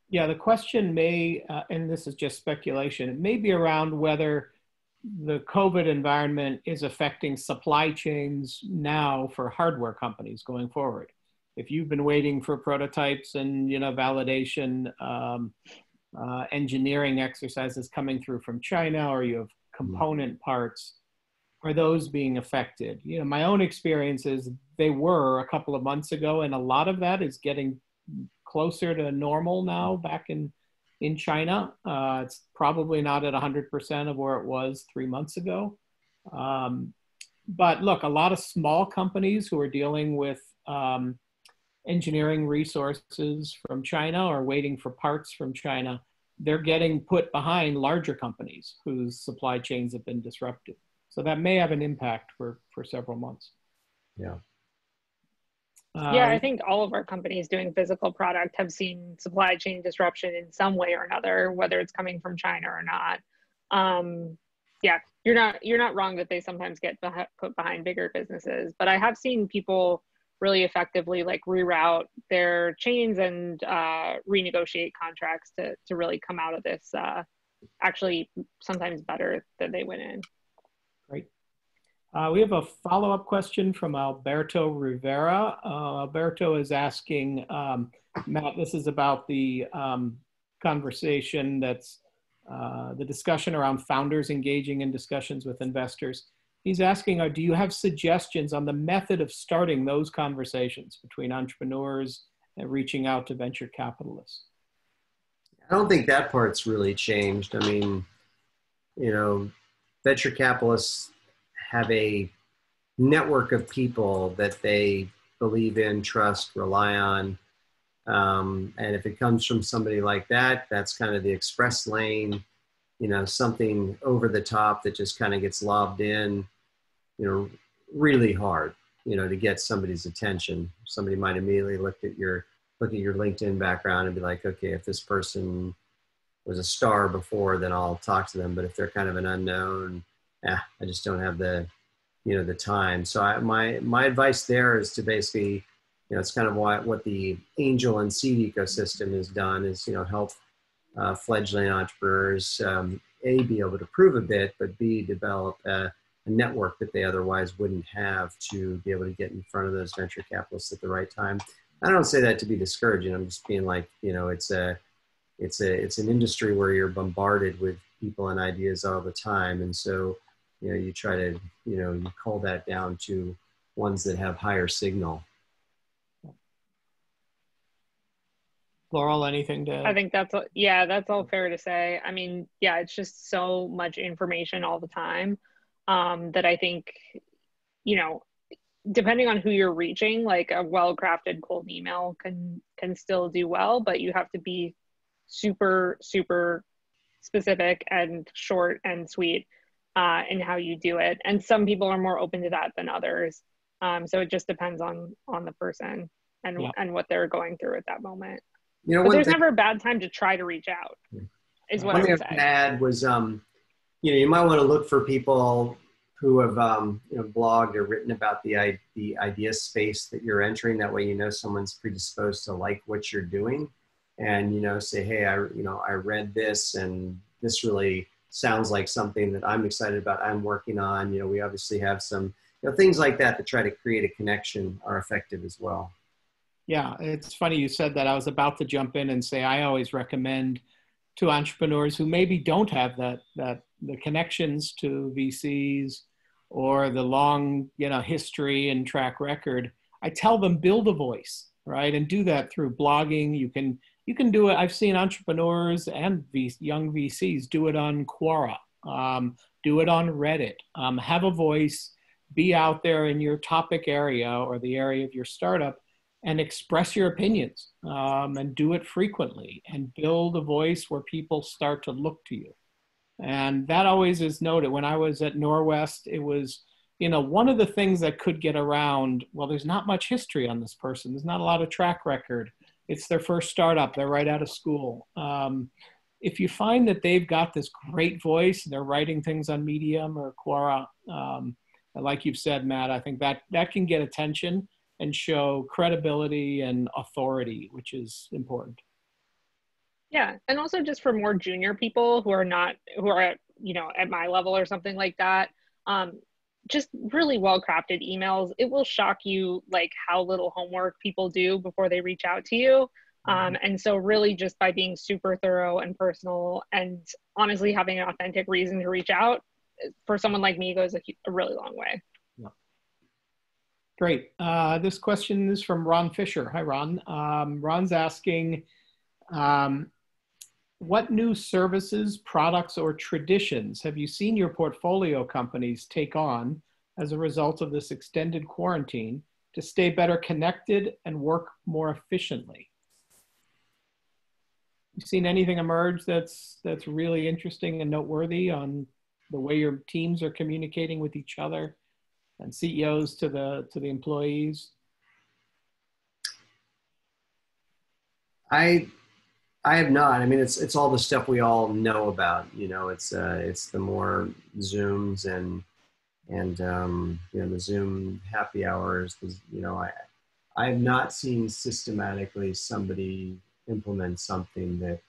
Yeah, the question may, uh, and this is just speculation, it may be around whether the COVID environment is affecting supply chains now for hardware companies going forward. If you've been waiting for prototypes and you know validation, um, uh, engineering exercises coming through from China, or you have component parts, are those being affected? You know, my own experience is they were a couple of months ago, and a lot of that is getting closer to normal now back in in China. Uh, it's probably not at 100% of where it was three months ago. Um, but look, a lot of small companies who are dealing with um, engineering resources from China or waiting for parts from China, they're getting put behind larger companies whose supply chains have been disrupted. So that may have an impact for, for several months. Yeah. yeah, I Um, think all of our companies doing physical product have seen supply chain disruption in some way or another, whether it's coming from China or not. Um, yeah, you're not you're not wrong that they sometimes get beh- put behind bigger businesses, but I have seen people really effectively like reroute their chains and uh, renegotiate contracts to to really come out of this uh, actually sometimes better than they went in. Uh, we have a follow-up question from Alberto Rivera. Uh, Alberto is asking, um, Matt, this is about the um, conversation that's uh, the discussion around founders engaging in discussions with investors. He's asking, uh, do you have suggestions on the method of starting those conversations between entrepreneurs and reaching out to venture capitalists? I don't think that part's really changed. I mean, you know, venture capitalists have a network of people that they believe in, trust, rely on. Um, and if it comes from somebody like that, that's kind of the express lane, you know, something over the top that just kind of gets lobbed in, you know, really hard, you know, to get somebody's attention. Somebody might immediately look at your look at your LinkedIn background and be like, okay, if this person was a star before, then I'll talk to them. But if they're kind of an unknown, yeah, I just don't have the, you know, the time. So I, my my advice there is to basically, you know, it's kind of what what the angel and seed ecosystem has done is you know help uh, fledgling entrepreneurs um, a be able to prove a bit, but b develop a, a network that they otherwise wouldn't have to be able to get in front of those venture capitalists at the right time. I don't say that to be discouraging. I'm just being like, you know, it's a, it's a, it's an industry where you're bombarded with people and ideas all the time, and so, you know, you try to, you know, you call that down to ones that have higher signal. Laurel, anything to? I think that's all, yeah, that's all fair to say. I mean, yeah, it's just so much information all the time um, that I think, you know, depending on who you're reaching, like a well-crafted cold email can can still do well, but you have to be super super specific and short and sweet uh, in how you do it. And some people are more open to that than others. Um, so it just depends on on the person and Yeah. and what they're going through at that moment. You know, But there's thing, never a bad time to try to reach out. Is what one I thing would I say. add was, um, you know, you might want to look for people who have, um, you know, blogged or written about the i- the idea space that you're entering. That way, you know, someone's predisposed to like what you're doing, and you know, say, hey, I, you know, I read this, and this really sounds like something that I'm excited about. I'm working on. You know, we obviously have some, you know, things like that to try to create a connection are effective as well. Yeah, it's funny you said that. I was about to jump in and say I always recommend to entrepreneurs who maybe don't have that that the connections to VCs or the long you know history and track record. I tell them build a voice, right, and do that through blogging. You can you can do it. I've seen entrepreneurs and v, young VCs do it on Quora, um, do it on Reddit. Um, have a voice be out there in your topic area or the area of your startup and express your opinions um, and do it frequently and build a voice where people start to look to you. And that always is noted. When I was at Norwest, it was, you know, one of the things that could get around, well, there's not much history on this person, there's not a lot of track record. It's their first startup, they're right out of school. Um, if you find that they've got this great voice and they're writing things on Medium or Quora, um, like you've said, Matt, I think that that can get attention and show credibility and authority, which is important. Yeah, and also just for more junior people who are not who are at you know at my level or something like that, um, just really well crafted emails. It will shock you like how little homework people do before they reach out to you. Um, mm-hmm. and so, really, just by being super thorough and personal, and honestly having an authentic reason to reach out for someone like me goes a, a really long way. Great. Uh, this question is from Ron Fisher. Hi, Ron. Um, Ron's asking, um, what new services, products, or traditions have you seen your portfolio companies take on as a result of this extended quarantine to stay better connected and work more efficiently? You seen anything emerge that's that's really interesting and noteworthy on the way your teams are communicating with each other? and CEOs to the to the employees? I I have not. I mean, it's it's all the stuff we all know about. You know, it's uh, it's the more Zooms and and um, you know the Zoom happy hours. You know, I I have not seen systematically somebody implement something that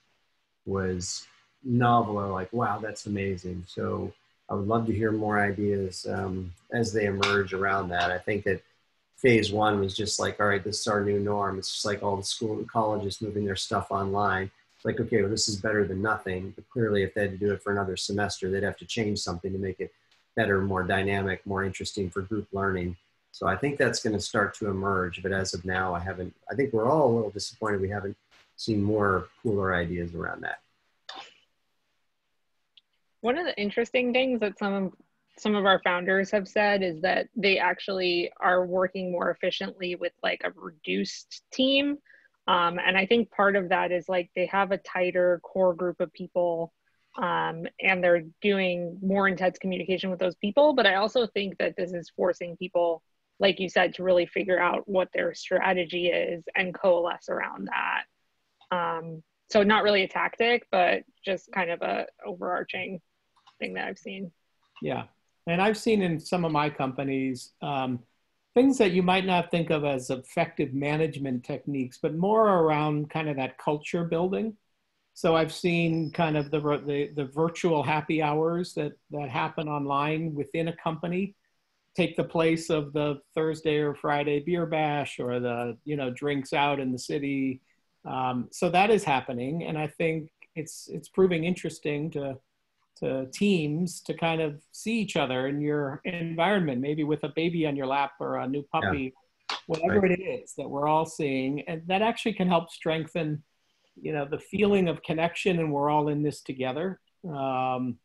was novel or like, wow, that's amazing. So I would love to hear more ideas um, as they emerge around that. I think that phase one was just like, all right, this is our new norm. It's just like all the school and colleges moving their stuff online. It's like, okay, well, this is better than nothing. But clearly, if they had to do it for another semester, they'd have to change something to make it better, more dynamic, more interesting for group learning. So I think that's going to start to emerge. But as of now, I haven't, I think we're all a little disappointed we haven't seen more cooler ideas around that. One of the interesting things that some of some of our founders have said is that they actually are working more efficiently with like a reduced team. Um, and I think part of that is like they have a tighter core group of people um, and they're doing more intense communication with those people. But I also think that this is forcing people, like you said, to really figure out what their strategy is and coalesce around that. Um, so not really a tactic, but just kind of a overarching thing that I've seen. Yeah. And I've seen in some of my companies um, things that you might not think of as effective management techniques, but more around kind of that culture building. So I've seen kind of the, the, the virtual happy hours that, that happen online within a company take the place of the Thursday or Friday beer bash or the, you know, drinks out in the city. Um, so that is happening. And I think it's, it's proving interesting to, to teams to kind of see each other in your environment, maybe with a baby on your lap or a new puppy, yeah. whatever right. it is that we're all seeing. And that actually can help strengthen, you know, the feeling of connection and we're all in this together. Um,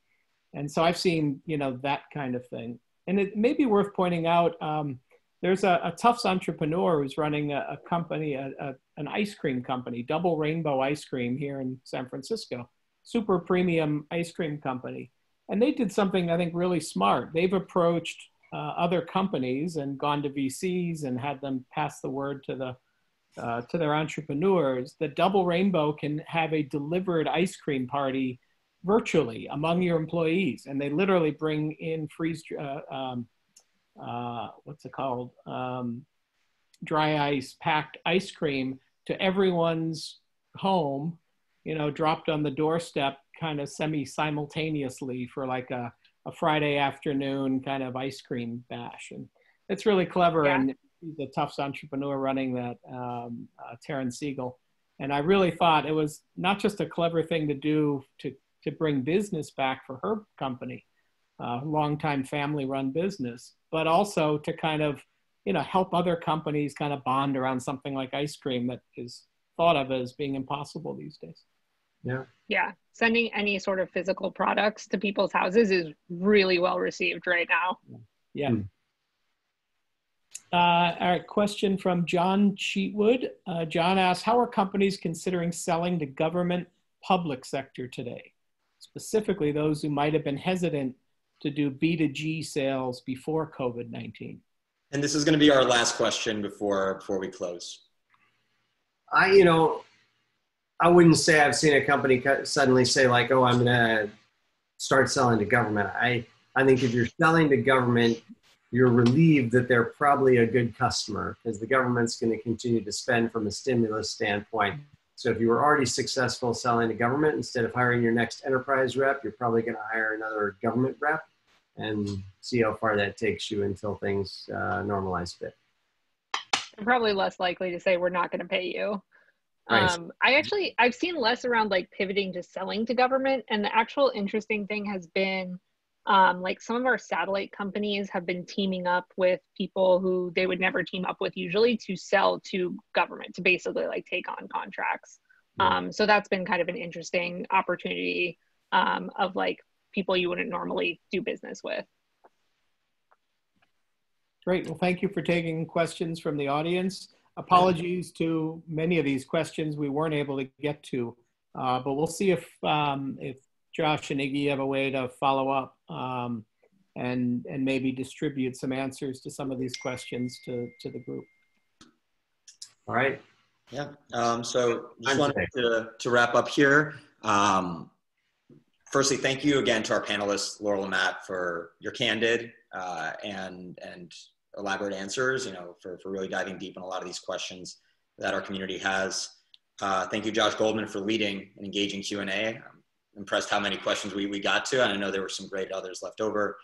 and so I've seen, you know, that kind of thing. And it may be worth pointing out, um, there's a, a, Tufts entrepreneur who's running a, a company, a, an ice cream company, Double Rainbow Ice Cream here in San Francisco super premium ice cream company. And they did something I think really smart. They've approached uh, other companies and gone to VCs and had them pass the word to the uh, to their entrepreneurs that Double Rainbow can have a delivered ice cream party virtually among your employees, and they literally bring in freeze uh, um, uh, what's it called um, dry ice packed ice cream to everyone's home you know, dropped on the doorstep kind of semi simultaneously for like a, a Friday afternoon kind of ice cream bash. And it's really clever. Yeah. And he's a Tufts entrepreneur running that, um, uh, Taryn Siegel. And I really thought it was not just a clever thing to do to, to bring business back for her company, uh, longtime family run business, but also to kind of, you know, help other companies kind of bond around something like ice cream that is thought of as being impossible these days. Yeah. Yeah. Sending any sort of physical products to people's houses is really well received right now. Yeah. Mm. Uh, all right, question from John Cheatwood. Uh, John asks, how are companies considering selling to government public sector today? Specifically, those who might have been hesitant to do B2G sales before COVID-19. And this is going to be our last question before before we close. I, you know, I wouldn't say I've seen a company suddenly say like, "Oh, I'm gonna start selling to government." I, I think if you're selling to government, you're relieved that they're probably a good customer because the government's going to continue to spend from a stimulus standpoint. So if you were already successful selling to government, instead of hiring your next enterprise rep, you're probably going to hire another government rep and see how far that takes you until things uh, normalize a bit. I'm probably less likely to say we're not going to pay you. Um, I actually I've seen less around like pivoting to selling to government, and the actual interesting thing has been um, like some of our satellite companies have been teaming up with people who they would never team up with usually to sell to government to basically like take on contracts. Um, so that's been kind of an interesting opportunity um, of like people you wouldn't normally do business with. Great. Well, thank you for taking questions from the audience. Apologies to many of these questions we weren't able to get to, uh, but we'll see if um, if Josh and Iggy have a way to follow up um, and and maybe distribute some answers to some of these questions to to the group. All right. Yeah. Um, so just wanted to, to wrap up here. Um, firstly, thank you again to our panelists, Laurel and Matt, for your candid uh, and and elaborate answers. You know, for for really diving deep in a lot of these questions that our community has. Uh, thank you, Josh Goldman, for leading an engaging Q and A. I'm impressed how many questions we, we got to, and I know there were some great others left over.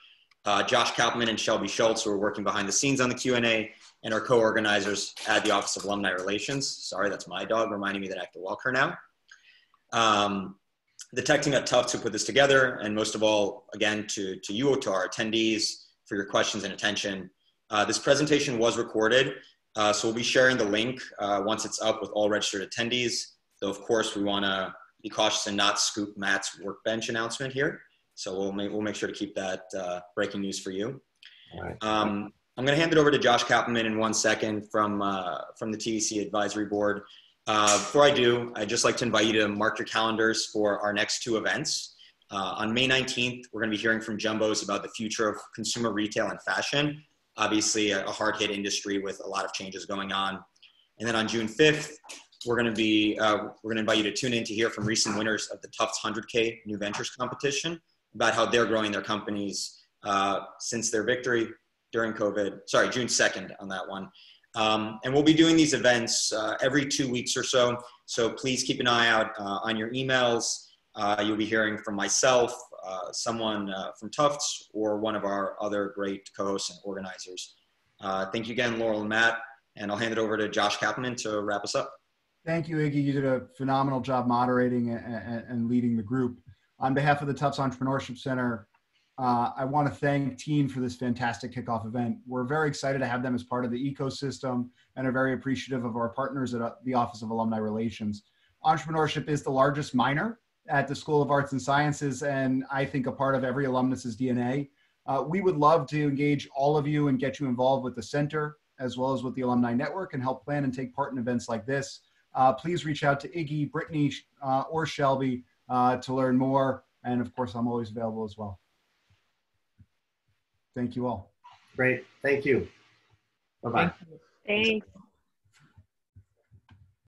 Uh, Josh Kappelman and Shelby Schultz, who are working behind the scenes on the Q and and our co-organizers at the Office of Alumni Relations. Sorry, that's my dog reminding me that I have to walk her now. Um, the tech team at Tufts who put this together, and most of all, again, to, to you, to our attendees, for your questions and attention. Uh, this presentation was recorded, uh, so we'll be sharing the link uh, once it's up with all registered attendees. Though, of course, we want to be cautious and not scoop Matt's workbench announcement here. So we'll make, we'll make sure to keep that uh, breaking news for you. Um, I'm going to hand it over to Josh Kappelman in one second from, uh, from the TEC Advisory Board. Uh, before I do, I'd just like to invite you to mark your calendars for our next two events. Uh, on May 19th, we're going to be hearing from Jumbos about the future of consumer retail and fashion. Obviously, a, hard hit industry with a lot of changes going on. And then on June 5th, we're going to be uh, we're going to invite you to tune in to hear from recent winners of the Tufts 100K New Ventures competition about how they're growing their companies uh, since their victory during COVID. Sorry, June 2nd on that one. Um, and we'll be doing these events uh, every two weeks or so. So please keep an eye out uh, on your emails. Uh, you'll be hearing from myself, uh, someone uh, from Tufts, or one of our other great co-hosts and organizers. Uh, thank you again, Laurel and Matt. And I'll hand it over to Josh Kaplan to wrap us up. Thank you, Iggy. You did a phenomenal job moderating and, and leading the group. On behalf of the Tufts Entrepreneurship Center, uh, I want to thank TEAN for this fantastic kickoff event. We're very excited to have them as part of the ecosystem and are very appreciative of our partners at the Office of Alumni Relations. Entrepreneurship is the largest minor at the School of Arts and Sciences, and I think a part of every alumnus's DNA. Uh, we would love to engage all of you and get you involved with the center as well as with the Alumni Network and help plan and take part in events like this. Uh, please reach out to Iggy, Brittany, uh, or Shelby uh, to learn more. And of course, I'm always available as well. Thank you all. Great. Thank you. Bye-bye. Thanks.